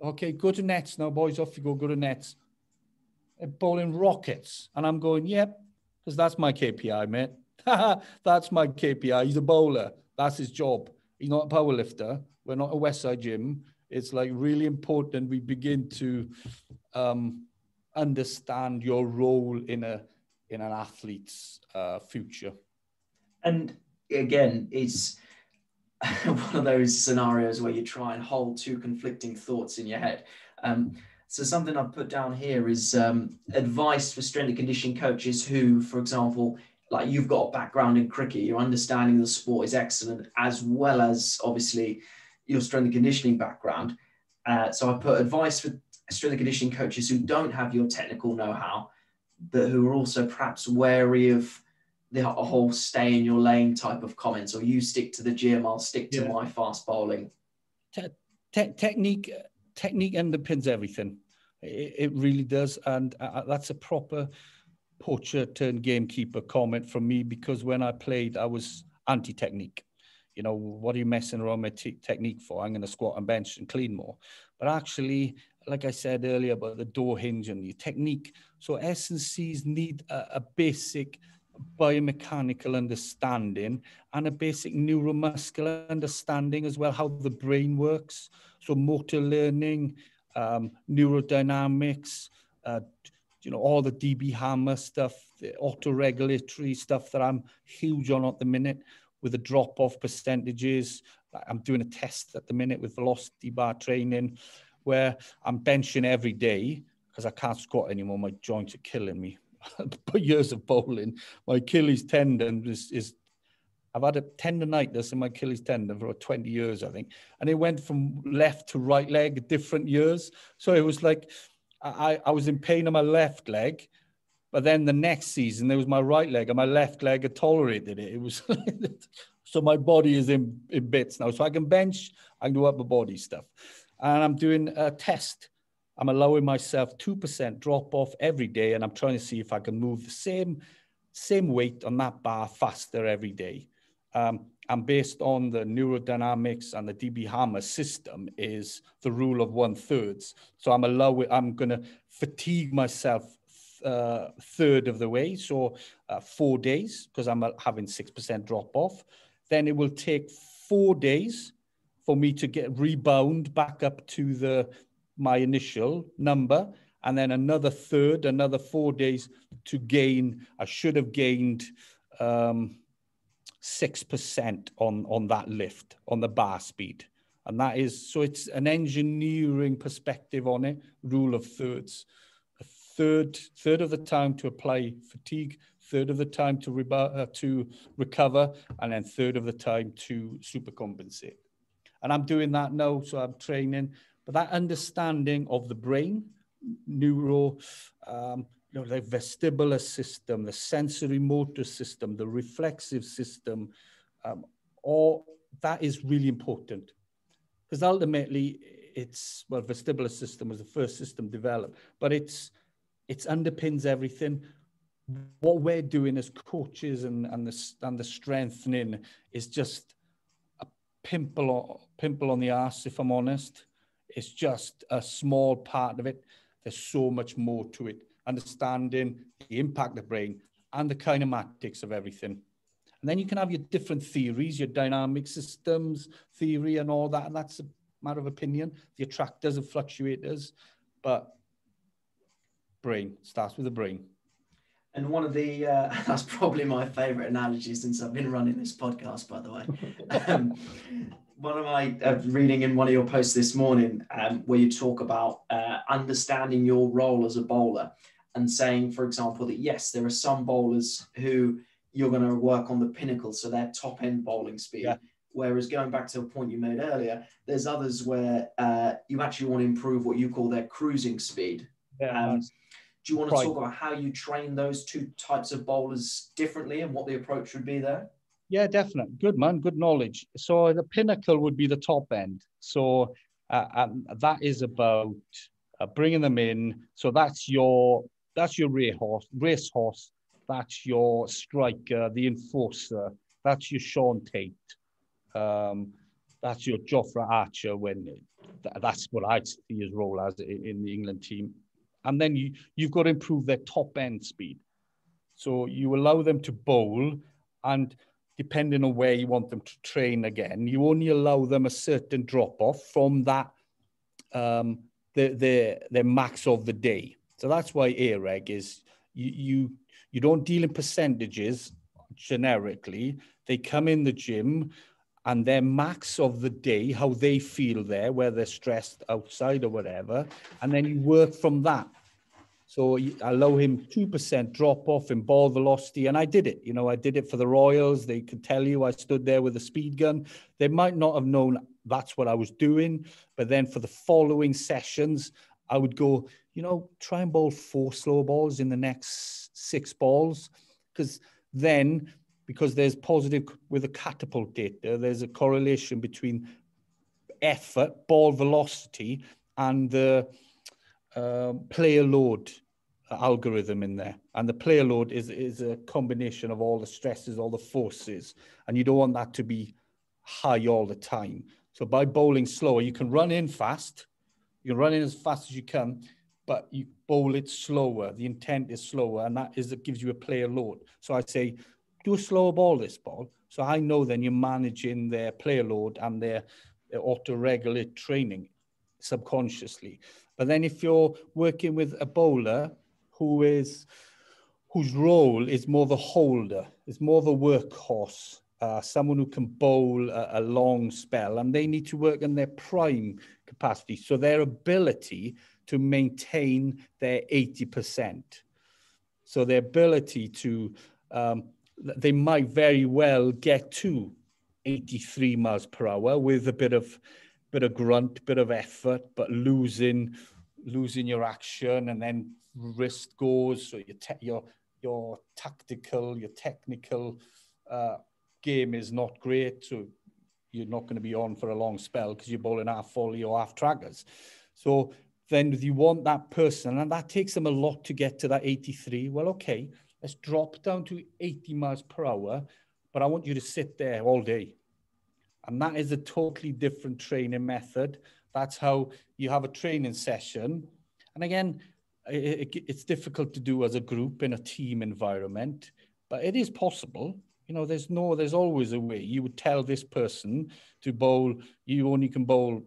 Okay, go to nets now, boys. Off you go, go to nets. bowling rockets. And I'm going, yep, because that's my KPI, mate. that's my KPI. He's a bowler. That's his job. He's not a power lifter. We're not a West Side gym. It's like really important we begin to um, understand your role in a in an athlete's uh, future. And again, it's one of those scenarios where you try and hold two conflicting thoughts in your head. Um, so something I've put down here is um, advice for strength and conditioning coaches who, for example, like you've got a background in cricket, your understanding of the sport is excellent, as well as obviously your strength and conditioning background. Uh, so I put advice for strength and conditioning coaches who don't have your technical know-how, but who are also perhaps wary of the whole stay in your lane type of comments, or you stick to the gym, I'll stick to yeah. my fast bowling. Te- te- technique, technique underpins everything. It, it really does, and uh, that's a proper poacher turned gamekeeper comment from me because when I played, I was anti-technique. You know, what are you messing around with t- technique for? I'm going to squat and bench and clean more. But actually, like I said earlier about the door hinge and the technique, so S&Cs need a, a basic biomechanical understanding and a basic neuromuscular understanding as well, how the brain works. So motor learning, um, neurodynamics, uh, you know, all the DB Hammer stuff, the auto-regulatory stuff that I'm huge on at the minute with the drop-off percentages. I'm doing a test at the minute with velocity bar training where I'm benching every day because I can't squat anymore. My joints are killing me. years of bowling, my Achilles tendon is, is I've had a tendonitis in my Achilles tendon for 20 years, I think. And it went from left to right leg different years. So it was like I, I was in pain on my left leg, but then the next season there was my right leg and my left leg had tolerated it. It was so my body is in, in bits now. So I can bench, I can do upper body stuff. And I'm doing a test. I'm allowing myself 2% drop off every day, and I'm trying to see if I can move the same, same weight on that bar faster every day. Um, and based on the neurodynamics and the DB Hammer system is the rule of one thirds. So I'm allowing, I'm going to fatigue myself uh, third of the way, so uh, four days because I'm having six percent drop off. Then it will take four days for me to get rebound back up to the my initial number, and then another third, another four days to gain. I should have gained. Um, 6% on, on that lift, on the bar speed. And that is, so it's an engineering perspective on it, rule of thirds. A third, third of the time to apply fatigue, third of the time to, reba- uh, to recover, and then third of the time to supercompensate. And I'm doing that now, so I'm training. But that understanding of the brain, neuro, um, you know, the vestibular system, the sensory motor system, the reflexive system, um, all that is really important. Because ultimately, it's, well, vestibular system was the first system developed, but it's, it's underpins everything. What we're doing as coaches and, and, the, and the strengthening is just a pimple, pimple on the ass, if I'm honest. It's just a small part of it. There's so much more to it understanding the impact of the brain and the kinematics of everything. And then you can have your different theories, your dynamic systems theory and all that. And that's a matter of opinion, the attractors and fluctuators. But brain starts with the brain. And one of the, uh, that's probably my favorite analogy since I've been running this podcast, by the way. um, one of my uh, reading in one of your posts this morning, um, where you talk about uh, understanding your role as a bowler and saying, for example, that yes, there are some bowlers who you're going to work on the pinnacle, so their top end bowling speed. Yeah. Whereas going back to a point you made earlier, there's others where uh, you actually want to improve what you call their cruising speed. Yeah, um, do you want to right. talk about how you train those two types of bowlers differently and what the approach would be there? Yeah, definitely. Good man, good knowledge. So the pinnacle would be the top end. So uh, um, that is about uh, bringing them in. So that's your that's your race horse, race horse. That's your striker, the enforcer. That's your Shaun Tait. Um, that's your Jofra Archer. When that's what I see his role as in the England team. And then you you've got to improve their top end speed. So you allow them to bowl, and depending on where you want them to train again, you only allow them a certain drop off from that um, the the the max of the day. So that's why AREG is you, you you don't deal in percentages generically. They come in the gym and their max of the day, how they feel there, whether they're stressed outside or whatever, and then you work from that. So you allow him 2% drop off in ball velocity. And I did it. You know, I did it for the Royals. They could tell you I stood there with a speed gun. They might not have known that's what I was doing. But then for the following sessions, I would go, you know, try and bowl four slow balls in the next six balls. Because then because there's positive with the catapult data, there's a correlation between effort, ball velocity, and the uh, player load algorithm in there. And the player load is, is a combination of all the stresses, all the forces, and you don't want that to be high all the time. So by bowling slower, you can run in fast, you can run in as fast as you can, but you bowl it slower. The intent is slower, and that is it gives you a player load. So I say do a slower ball this ball. So I know then you're managing their player load and their, their auto-regulate training subconsciously. But then if you're working with a bowler who is whose role is more of a holder, is more of a workhorse, uh, someone who can bowl a, a, long spell, and they need to work in their prime capacity. So their ability to maintain their 80%. So their ability to um, they might very well get to 83 miles per hour with a bit of bit of grunt, bit of effort, but losing losing your action and then wrist goes. So your te- your your tactical, your technical uh, game is not great. So you're not going to be on for a long spell because you're bowling half volley or half trackers. So then you want that person, and that takes them a lot to get to that 83. Well, okay, let's drop down to 80 miles per hour, but I want you to sit there all day. And that is a totally different training method. That's how you have a training session. And again, it, it, it's difficult to do as a group in a team environment, but it is possible. You know, there's no, there's always a way. You would tell this person to bowl, you only can bowl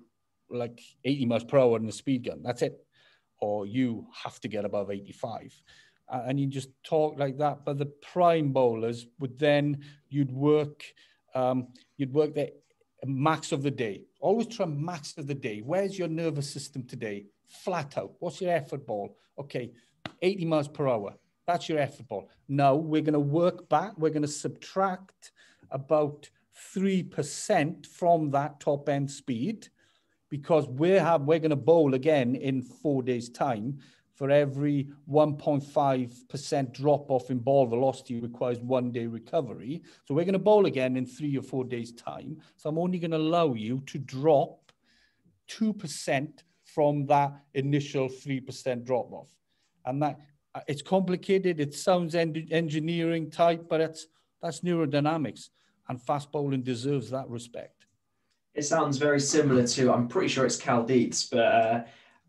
like 80 miles per hour in a speed gun. That's it. Or you have to get above 85 and you just talk like that. But the prime bowlers would then you'd work um, you'd work the max of the day. Always try max of the day. Where's your nervous system today? Flat out. What's your effort ball? Okay, 80 miles per hour. That's your effort ball. No, we're going to work back. We're going to subtract about 3% from that top end speed because we have, we're going to bowl again in four days' time for every 1.5% drop off in ball velocity requires one day recovery. So we're going to bowl again in three or four days' time. So I'm only going to allow you to drop 2% from that initial 3% drop off. And that uh, it's complicated. It sounds en engineering type, but it's, that's neurodynamics. And fast bowling deserves that respect. It sounds very similar to, I'm pretty sure it's Cal Dietz, but uh,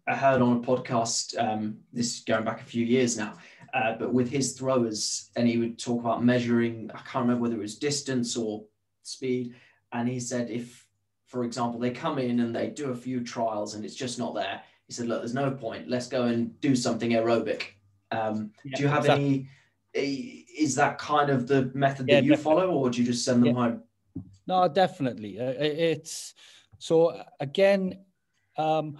I heard on a podcast, um, this is going back a few years now, uh, but with his throwers, and he would talk about measuring, I can't remember whether it was distance or speed. And he said, if, for example, they come in and they do a few trials and it's just not there, he said, look, there's no point. Let's go and do something aerobic. Um, yeah, do you have exactly. any, is that kind of the method that yeah, you definitely. follow, or do you just send them yeah. home? No, definitely. Uh, it's so again, um,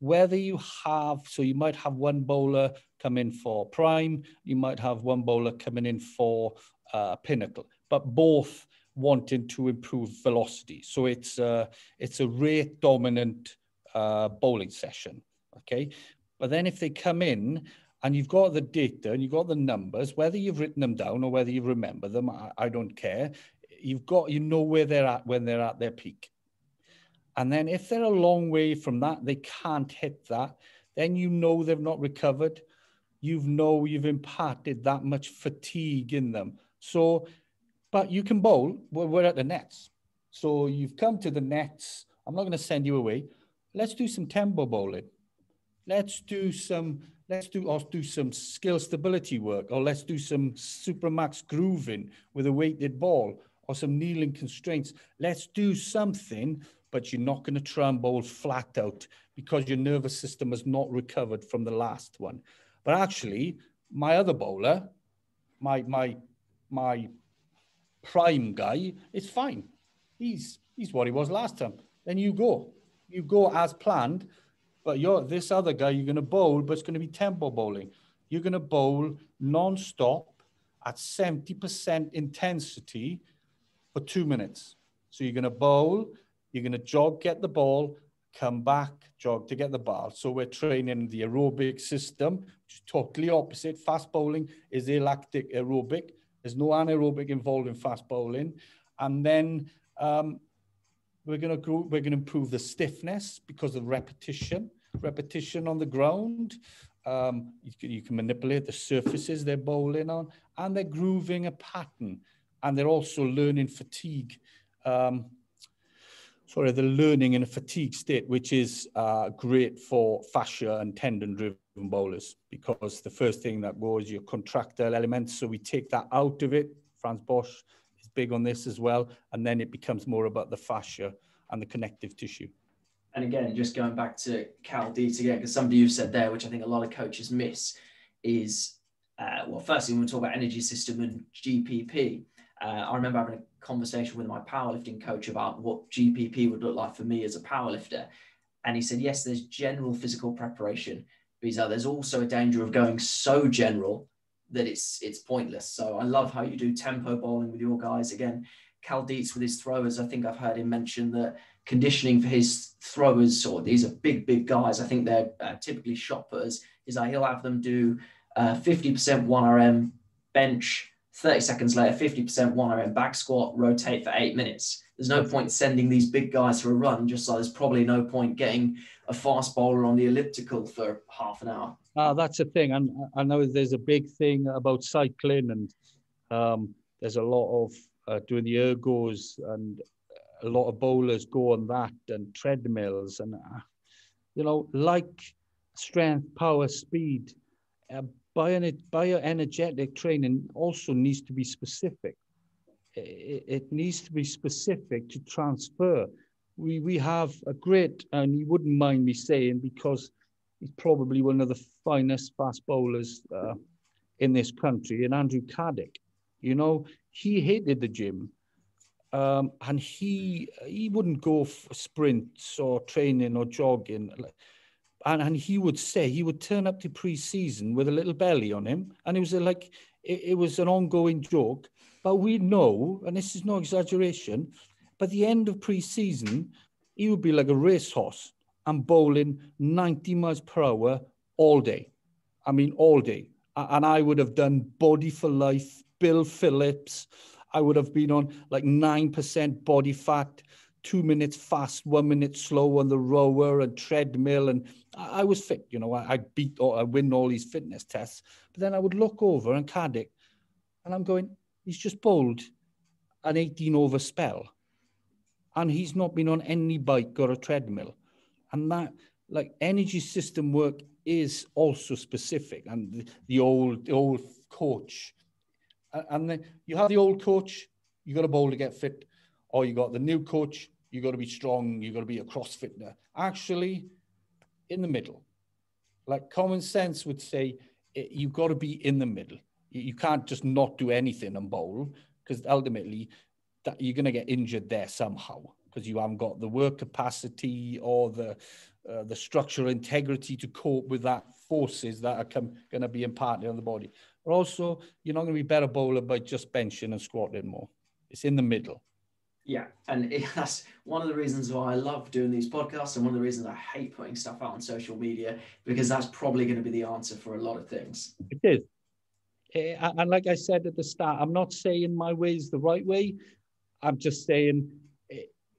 whether you have, so you might have one bowler come in for prime, you might have one bowler coming in for uh, pinnacle, but both wanting to improve velocity. So it's a, it's a rate dominant uh, bowling session, okay? But then if they come in and you've got the data and you've got the numbers, whether you've written them down or whether you remember them, I, I don't care. You've got, you know where they're at when they're at their peak. And then if they're a long way from that, they can't hit that, then you know they've not recovered. You've know you've imparted that much fatigue in them. So, but you can bowl. we're at the nets. So you've come to the nets. I'm not going to send you away. Let's do some tempo bowling. Let's do some. Let's do or do some skill stability work, or let's do some supermax grooving with a weighted ball, or some kneeling constraints. Let's do something but you're not going to try and bowl flat out because your nervous system has not recovered from the last one. But actually, my other bowler, my my my prime guy, it's fine. he's he's what he was last time. Then you go, you go as planned, but you're this other guy. You're going to bowl, but it's going to be tempo bowling. You're going to bowl non-stop at 70% intensity for two minutes. So you're going to bowl, you're going to jog, get the ball, come back, jog to get the ball. So we're training the aerobic system, which is totally opposite. Fast bowling is the lactic aerobic. There's no anaerobic involved in fast bowling. And then um, we're going to we're going to improve the stiffness because of repetition, repetition on the ground. Um, you, can, you can manipulate the surfaces they're bowling on, and they're grooving a pattern, and they're also learning fatigue. Um, sorry, they're learning in a fatigue state, which is uh, great for fascia and tendon-driven bowlers because the first thing that goes your contractile elements. So we take that out of it. Frans Bosch is big on this as well, and then it becomes more about the fascia and the connective tissue and again, just going back to Cal Dietz again, because somebody you've said there, which I think a lot of coaches miss, is uh, well, firstly, when we talk about energy system and GPP, uh, I remember having a conversation with my powerlifting coach about what GPP would look like for me as a powerlifter. And he said, yes, there's general physical preparation, but there's also a danger of going so general that it's it's pointless. So I love how you do tempo bowling with your guys. Again, Cal Dietz with his throwers, I think I've heard him mention that conditioning for his throwers, or these are big, big guys. I think they're uh, typically shot putters. Is that he'll have them do uh, 50% 1RM bench, 30 seconds later, 50% 1RM back squat, rotate for eight minutes. There's no point sending these big guys for a run, just like there's probably no point getting a fast bowler on the elliptical for half an hour. Ah, that's a thing. And I know there's a big thing about cycling, and um, there's a lot of uh, doing the ergos and a lot of bowlers go on that and treadmills and uh, you know like strength power speed uh, bio, bioenergetic training also needs to be specific it, it needs to be specific to transfer we we have a great and you wouldn't mind me saying because he's probably one of the finest fast bowlers uh, in this country and andrew caddick you know he hated the gym um, and he he wouldn't go for sprints or training or jogging. And, and he would say he would turn up to pre-season with a little belly on him, and it was like it, it was an ongoing joke. But we know, and this is no exaggeration, by the end of pre-season, he would be like a racehorse and bowling 90 miles per hour all day. I mean, all day. And I would have done Body for Life, Bill Phillips, I would have been on like 9% body fat, two minutes fast, one minute slow on the rower and treadmill. And I, was fit, you know, I, I beat or I win all these fitness tests. But then I would look over and Caddick and I'm going, he's just bowled an 18 over spell. And he's not been on any bike or a treadmill. And that, like, energy system work is also specific. And the, the old, the old coach and then you have the old coach, you got a bowl to get fit, or you got the new coach, you got to be strong, you got to be a crossfitter. Actually, in the middle, like common sense would say, eh, you've got to be in the middle. You can't just not do anything and bowl because ultimately that you're going to get injured there somehow because you haven't got the work capacity or the uh, the structural integrity to cope with that forces that are going to be imparted on the body. But also, you're not going to be better bowler by just benching and squatting more. It's in the middle. Yeah, and it, that's one of the reasons why I love doing these podcasts, and one of the reasons I hate putting stuff out on social media because that's probably going to be the answer for a lot of things. It is, eh, and like I said at the start, I'm not saying my way is the right way. I'm just saying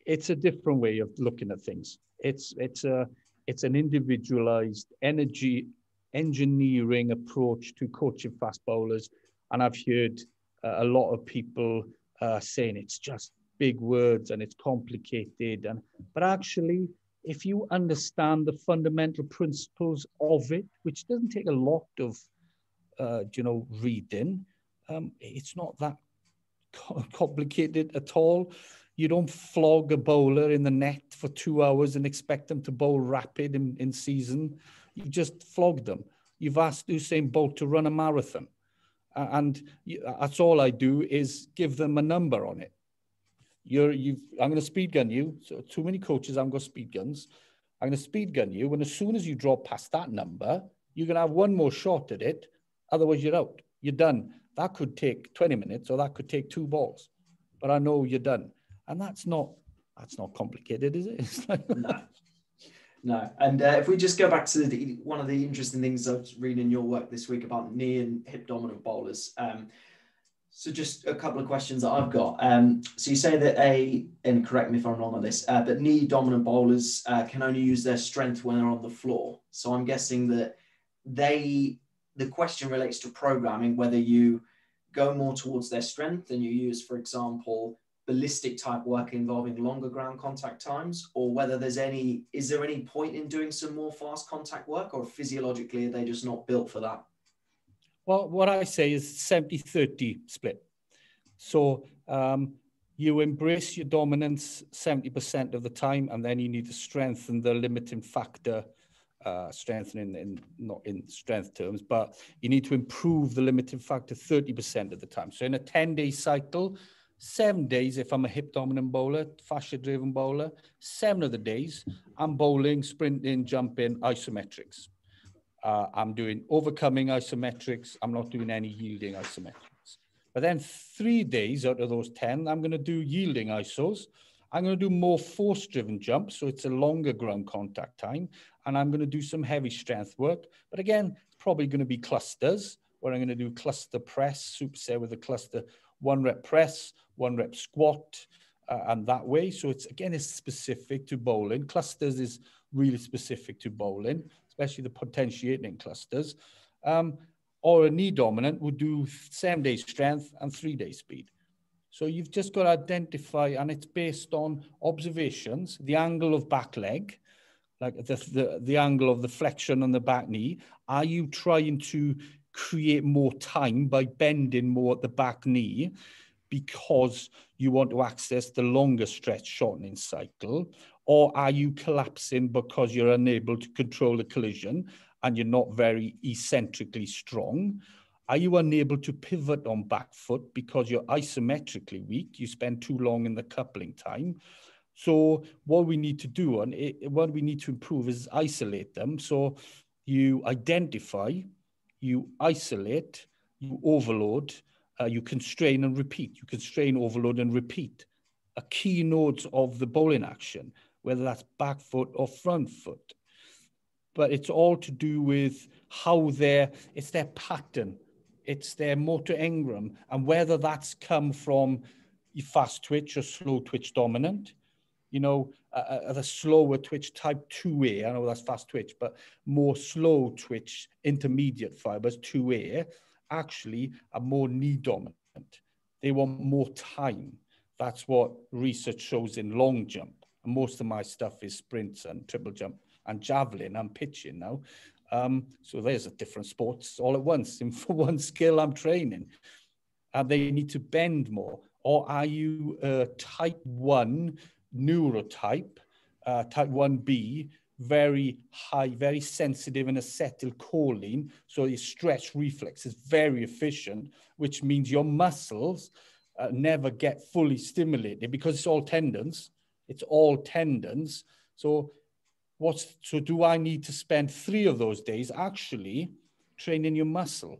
it's a different way of looking at things. It's it's a it's an individualized energy engineering approach to coaching fast bowlers. And I've heard uh, a lot of people uh, saying it's just big words and it's complicated. And but actually, if you understand the fundamental principles of it, which doesn't take a lot of uh, you know reading, um, it's not that complicated at all. You don't flog a bowler in the net for two hours and expect them to bowl rapid in, in season. You just flog them. You've asked Usain Bolt to run a marathon. Uh, and that's all I do is give them a number on it. You're, you've, I'm going to speed gun you. So too many coaches, going to speed guns. I'm going to speed gun you. And as soon as you drop past that number, you're going to have one more shot at it. Otherwise, you're out. You're done. That could take 20 minutes or that could take two balls. But I know you're done. And that's not that's not complicated, is it? No. No. And uh, if we just go back to the, one of the interesting things I was reading in your work this week about knee and hip dominant bowlers. Um, so just a couple of questions that I've got. Um, so you say that a, and correct me if I'm wrong on this, uh, but knee dominant bowlers uh, can only use their strength when they're on the floor. So I'm guessing that they, the question relates to programming, whether you go more towards their strength and you use, for example, ballistic type work involving longer ground contact times or whether there's any is there any point in doing some more fast contact work or physiologically are they just not built for that? Well what i say is 70 30 split. So um, you embrace your dominance 70% of the time and then you need to strengthen the limiting factor uh, strengthening in not in strength terms, but you need to improve the limiting factor 30% of the time. So in a 10 day cycle, seven days if I'm a hip dominant bowler, fascia driven bowler, seven of the days I'm bowling, sprinting, jumping, isometrics. Uh, I'm doing overcoming isometrics. I'm not doing any yielding isometrics. But then three days out of those 10, I'm going to do yielding isos. I'm going to do more force driven jumps. So it's a longer ground contact time. And I'm going to do some heavy strength work. But again, probably going to be clusters where I'm going to do cluster press, superset with a cluster one rep press, one rep squat, uh, and that way. So it's again, it's specific to bowling. Clusters is really specific to bowling, especially the potentiating clusters. Um, or a knee dominant would do seven day strength and three day speed. So you've just got to identify, and it's based on observations, the angle of back leg, like the, the, the angle of the flexion on the back knee. Are you trying to create more time by bending more at the back knee because you want to access the longer stretch shortening cycle? Or are you collapsing because you're unable to control the collision and you're not very eccentrically strong? Are you unable to pivot on back foot because you're isometrically weak? You spend too long in the coupling time. So what we need to do and it, what we need to improve is isolate them. So you identify you isolate, you overload, uh, you constrain and repeat. You constrain, overload, and repeat. A key nodes of the bowling action, whether that's back foot or front foot. But it's all to do with how their, it's their pattern, it's their motor engram, and whether that's come from fast twitch or slow twitch dominant, you know, uh, the slower twitch type 2A. I know that's fast twitch, but more slow twitch intermediate fibers 2A actually are more knee dominant. They want more time. That's what research shows in long jump. And most of my stuff is sprints and triple jump and javelin. I'm pitching now. Um, so there's a different sports all at once. And for one skill, I'm training. And they need to bend more. Or are you a type one neurotype, uh, type 1B, very high, very sensitive and acetylcholine. So your stretch reflex is very efficient, which means your muscles uh, never get fully stimulated because it's all tendons. It's all tendons. So what's, so do I need to spend three of those days actually training your muscle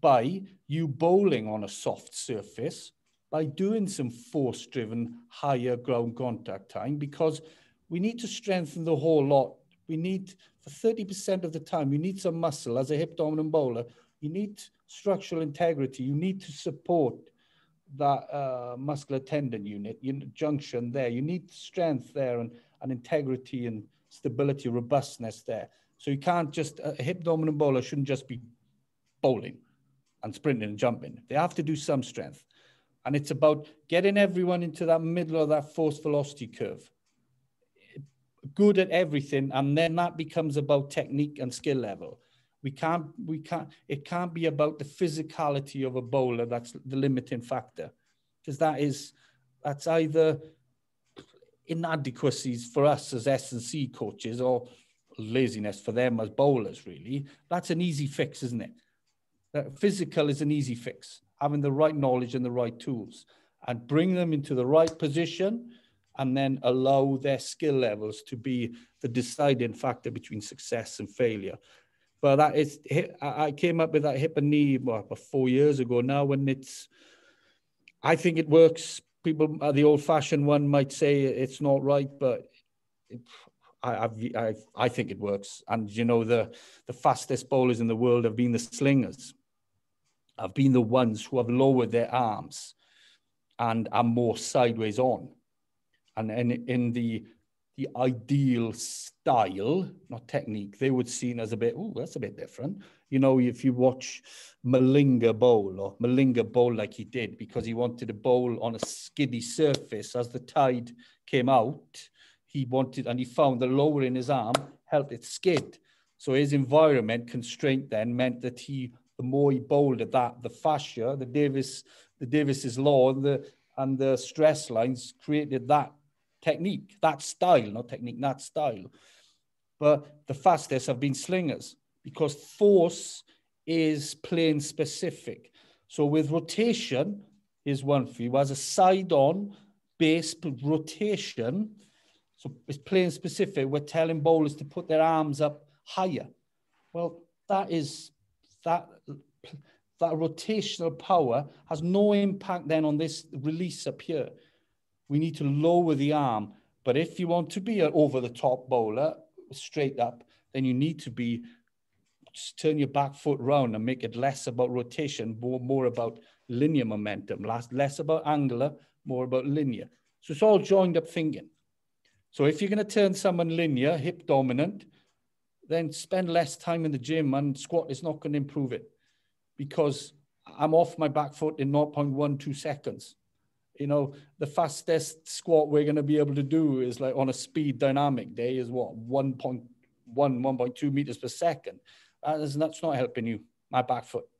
by you bowling on a soft surface by doing some force driven higher ground contact time because we need to strengthen the whole lot. We need, for 30% of the time, you need some muscle as a hip dominant bowler. You need structural integrity. You need to support that uh, muscular tendon unit, you know, junction there. You need strength there and, and integrity and stability, robustness there. So you can't just, a hip dominant bowler shouldn't just be bowling and sprinting and jumping. They have to do some strength. And it's about getting everyone into that middle of that force velocity curve. Good at everything. And then that becomes about technique and skill level. We can't, we can't, it can't be about the physicality of a bowler. That's the limiting factor. Because that is, that's either inadequacies for us as S&C coaches or laziness for them as bowlers, really. That's an easy fix, isn't it? That physical is an easy fix having the right knowledge and the right tools. and bring them into the right position and then allow their skill levels to be the deciding factor between success and failure. But that is, I came up with that hip and knee well, four years ago now, when it's, I think it works. People, uh, the old-fashioned one might say it's not right, but it, I, I, I think it works. And you know, the the fastest bowlers in the world have been the slingers. Have been the ones who have lowered their arms and are more sideways on. And in, in the the ideal style, not technique, they would seen as a bit, oh, that's a bit different. You know, if you watch Malinga bowl or Malinga bowl like he did because he wanted to bowl on a skiddy surface as the tide came out, he wanted, and he found the lower in his arm helped it skid. So his environment constraint then meant that he, the more he bowled at that, the fascia, the Davis, the Davis's law, and the and the stress lines created that technique, that style, not technique, that style. But the fastest have been slingers because force is plane specific. So with rotation is one for you as a side on base rotation. So it's plane specific. We're telling bowlers to put their arms up higher. Well, that is that that rotational power has no impact then on this release up here we need to lower the arm. But if you want to be an over the top bowler, straight up, then you need to be turn your back foot round and make it less about rotation, more, more about linear momentum, less, less about angular, more about linear. So it's all joined up thinking. So if you're going to turn someone linear, hip dominant, then spend less time in the gym and squat is not going to improve it because I'm off my back foot in 0.12 seconds you know, the fastest squat we're going to be able to do is like on a speed dynamic day is what 1.1, 1.2 meters per second. That's, that's not helping you, my back foot.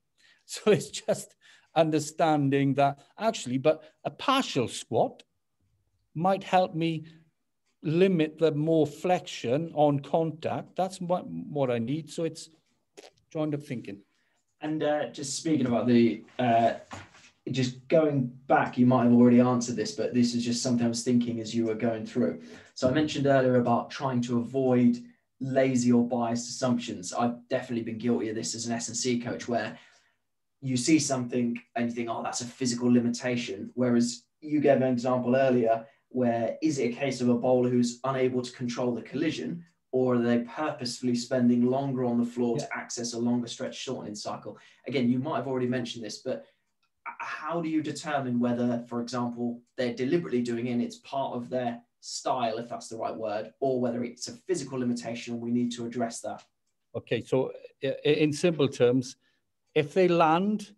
So it's just understanding that actually, but a partial squat might help me limit the more flexion on contact. That's what, what I need. So it's joined up thinking. And uh, just speaking about the uh, just going back, you might have already answered this, but this is just something I was thinking as you were going through. So I mentioned earlier about trying to avoid lazy or biased assumptions. I've definitely been guilty of this as an S&C coach where you see something and you think, oh, that's a physical limitation. Whereas you gave an example earlier where is it a case of a bowler who's unable to control the collision or are they purposefully spending longer on the floor yeah. to access a longer stretch shortening cycle? Again, you might have already mentioned this, but how do you determine whether, for example, they're deliberately doing it and it's part of their style, if that's the right word, or whether it's a physical limitation we need to address that? Okay, so in simple terms, if they land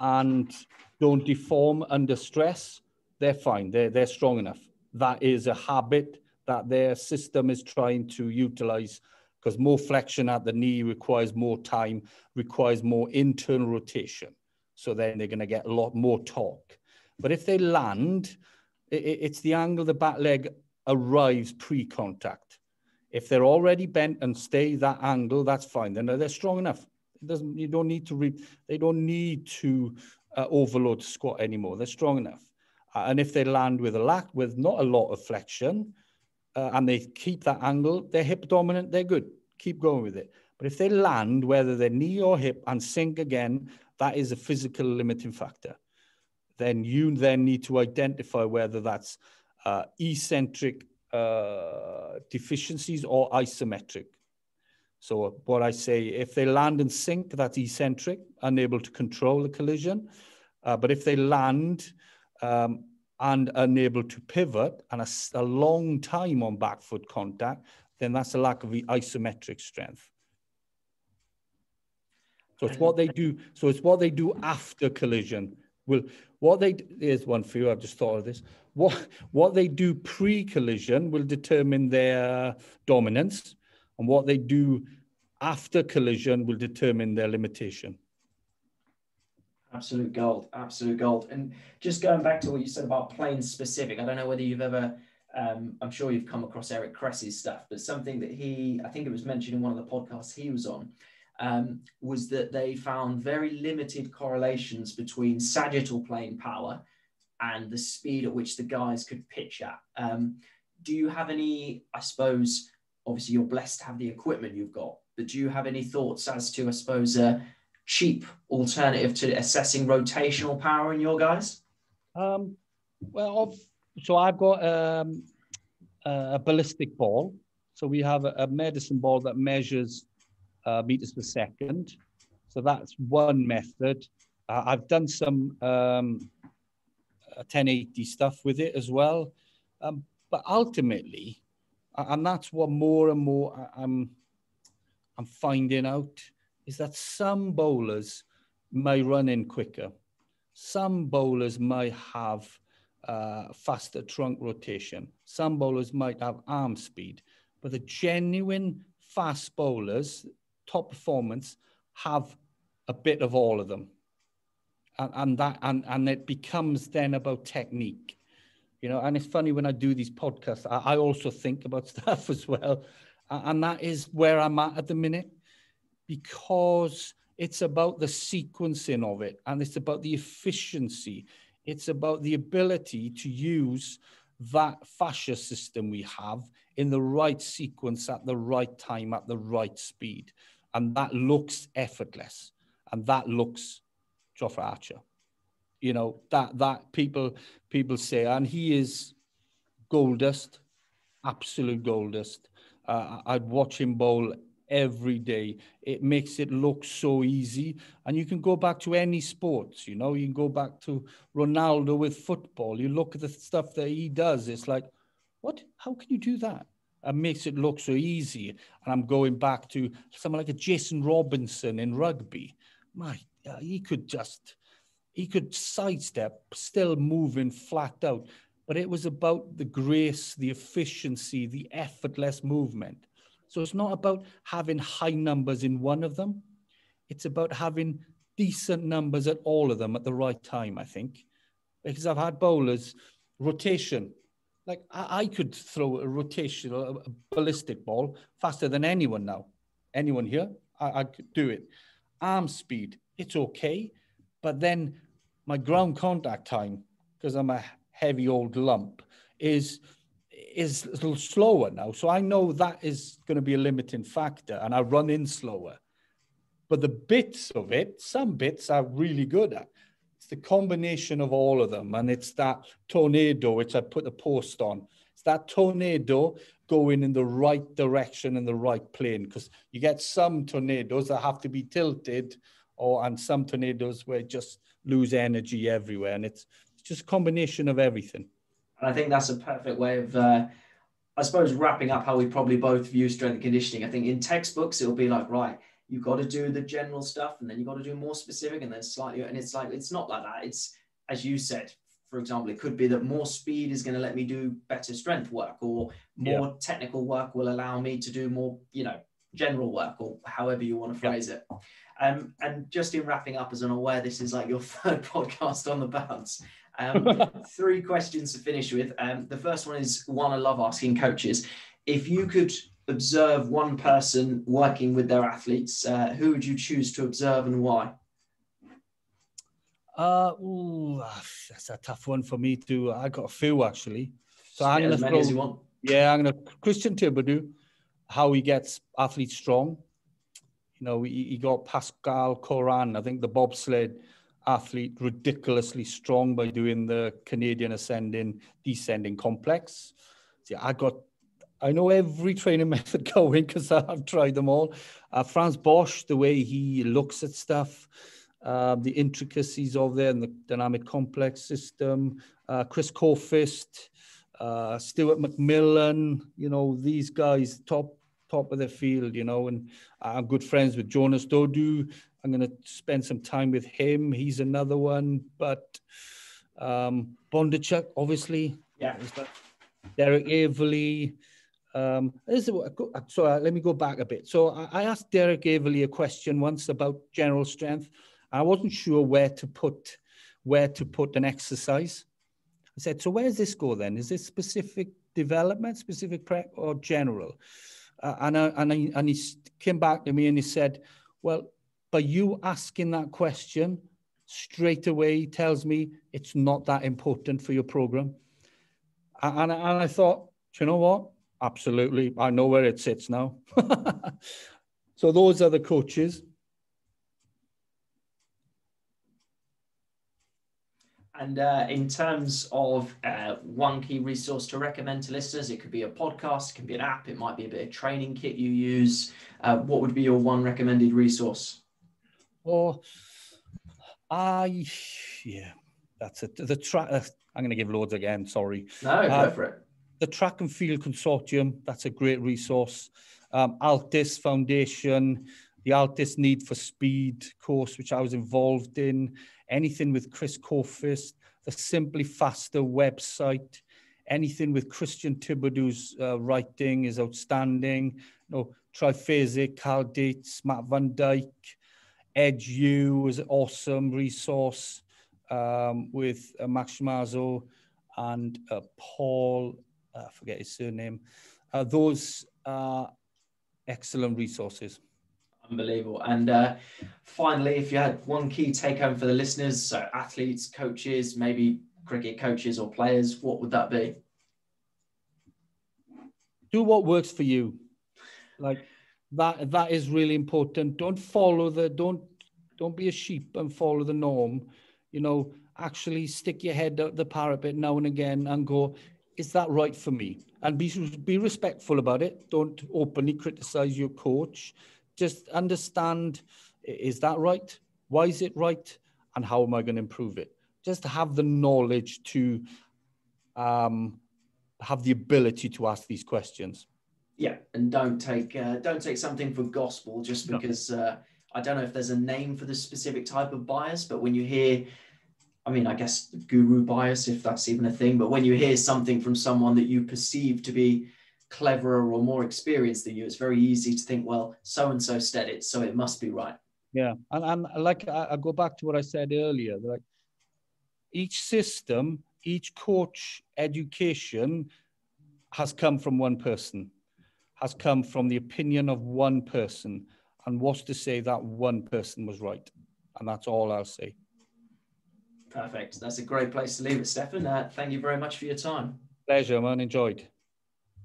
and don't deform under stress, they're fine. They're, they're strong enough. That is a habit that their system is trying to utilize because more flexion at the knee requires more time, requires more internal rotation. So then they're going to get a lot more torque. But if they land, it's the angle the back leg arrives pre-contact. If they're already bent and stay that angle, that's fine. Then they're strong enough. It doesn't. You don't need to. Re, they don't need to uh, overload squat anymore. They're strong enough. Uh, and if they land with a lack, with not a lot of flexion, uh, and they keep that angle, they're hip dominant. They're good. Keep going with it. But if they land, whether they're knee or hip, and sink again, that is a physical limiting factor. Then you then need to identify whether that's uh, eccentric uh, deficiencies or isometric. So what I say, if they land and sink, that's eccentric, unable to control the collision. Uh, but if they land um, and unable to pivot and a, a long time on back foot contact, then that's a lack of the isometric strength. So it's what they do. So it's what they do after collision. Well, what they is one for you. I've just thought of this. What what they do pre-collision will determine their dominance, and what they do after collision will determine their limitation. Absolute gold, absolute gold. And just going back to what you said about plane specific, I don't know whether you've ever, um, I'm sure you've come across Eric Cressey's stuff, but something that he, I think it was mentioned in one of the podcasts he was on, um, was that they found very limited correlations between sagittal plane power and the speed at which the guys could pitch at. Um, do you have any, I suppose, obviously you're blessed to have the equipment you've got, but do you have any thoughts as to, I suppose, a cheap alternative to assessing rotational power in your guys? Um, well, so I've got um, a ballistic ball. So we have a, a medicine ball that measures uh, meters per second. So that's one method. Uh, I've done some um, 1080 stuff with it as well. Um, but ultimately, and that's what more and more I'm, I'm finding out, is that some bowlers may run in quicker. Some bowlers might have uh, faster trunk rotation. Some bowlers might have arm speed, but the genuine fast bowlers, top performance, have a bit of all of them. And, and that and, and it becomes then about technique. You know, and it's funny when I do these podcasts, I, I also think about stuff as well. And that is where I'm at at the minute because it's about the sequencing of it and it's about the efficiency it's about the ability to use that fascia system we have in the right sequence at the right time at the right speed. And that looks effortless. And that looks Jofra Archer. You know, that that people people say, and he is gold dust, absolute gold dust. Uh, I'd watch him bowl every day. It makes it look so easy. And you can go back to any sports, you know, you can go back to Ronaldo with football. You look at the stuff that he does, it's like, what? How can you do that? It makes it look so easy. And I'm going back to someone like a Jason Robinson in rugby. My, uh, he could just, he could sidestep, still moving flat out. But it was about the grace, the efficiency, the effortless movement. So it's not about having high numbers in one of them. It's about having decent numbers at all of them at the right time, I think. Because I've had bowlers, rotation. Like I, I could throw a rotational, a, a, ballistic ball faster than anyone now. Anyone here? I, I could do it. Arm speed, it's okay. But then my ground contact time, because I'm a heavy old lump, is is a little slower now. So I know that is going to be a limiting factor and I run in slower. But the bits of it, some bits are really good at. It's the combination of all of them. And it's that tornado, which I put a post on. It's that tornado going in the right direction in the right plane. Because you get some tornadoes that have to be tilted, or and some tornadoes where just lose energy everywhere. And it's, it's just a combination of everything. And I think that's a perfect way of, uh, I suppose, wrapping up how we probably both view strength and conditioning. I think in textbooks, it'll be like, right, you've got to do the general stuff and then you've got to do more specific and then slightly, and it's like, it's not like that. It's, as you said, for example, it could be that more speed is going to let me do better strength work or more yeah. technical work will allow me to do more, you know, general work or however you want to phrase yeah. it. Um, and just in wrapping up, as I'm aware, this is like your third podcast on the bounce. Um, three questions to finish with. Um, the first one is one I love asking coaches. If you could observe one person working with their athletes, uh, who would you choose to observe and why? Uh, ooh, that's a tough one for me to. I got a few actually. So I'm gonna throw, Yeah, I'm gonna Christian Thibaudeau, how he gets athletes strong. You know, he, he got Pascal Coran, I think the bobsled athlete ridiculously strong by doing the Canadian ascending, descending complex. See, I got, I know every training method going because I've tried them all. Uh, Frans Bosch, the way he looks at stuff, uh, the intricacies of there and the dynamic complex system. Uh, Chris Korfist, uh, Stuart McMillan, you know, these guys, top top of the field, you know, and I'm good friends with Jonas Dodoo. I'm going to spend some time with him. He's another one, but um, Bondarchuk, obviously. Yeah. Derek Evely. Um, this is, so uh, let me go back a bit. So I, I asked Derek Evely a question once about general strength. I wasn't sure where to put where to put an exercise. I said, so where does this go then? Is this specific development, specific prep, or general? Uh, and, I, and, I, and he came back to me and he said, well, by you asking that question, straight away tells me it's not that important for your program. And, and I thought, you know what? Absolutely. I know where it sits now. so those are the coaches. And uh, in terms of uh, one key resource to recommend to listeners, it could be a podcast, it can be an app, it might be a bit of training kit you use. Uh, what would be your one recommended resource? Oh, I yeah, that's it. The track. Uh, I'm going to give loads again. Sorry. No, go uh, for it. The Track and Field Consortium. That's a great resource. Um, Altis Foundation, the Altis Need for Speed course, which I was involved in anything with Chris Korfist, the Simply Faster website, anything with Christian Thibaudeau's uh, writing is outstanding. You know, Triphasic, Cal Dietz, Matt Van Dyke, Edge U was an awesome resource um, with uh, Max Schmarzo and uh, Paul, I forget his surname. Uh, those are excellent resources. Unbelievable. And uh, finally, if you had one key take home for the listeners, so athletes, coaches, maybe cricket coaches or players, what would that be? Do what works for you. Like that, that is really important. Don't follow the, don't, don't be a sheep and follow the norm. You know, actually stick your head out the parapet now and again and go, is that right for me? And be, be respectful about it. Don't openly criticize your coach just understand is that right? Why is it right? And how am I going to improve it? Just have the knowledge to um, have the ability to ask these questions. Yeah, and don't take uh, don't take something for gospel just because no. uh, I don't know if there's a name for this specific type of bias, but when you hear, I mean, I guess guru bias, if that's even a thing, but when you hear something from someone that you perceive to be cleverer or more experienced than you, it's very easy to think, well, so and so said it, so it must be right. Yeah, and, and like I, I go back to what I said earlier, like each system, each coach education has come from one person, has come from the opinion of one person, and what's to say that one person was right? And that's all I'll say. Perfect. That's a great place to leave it, Steffan. Uh, thank you very much for your time. Pleasure, man. Enjoyed.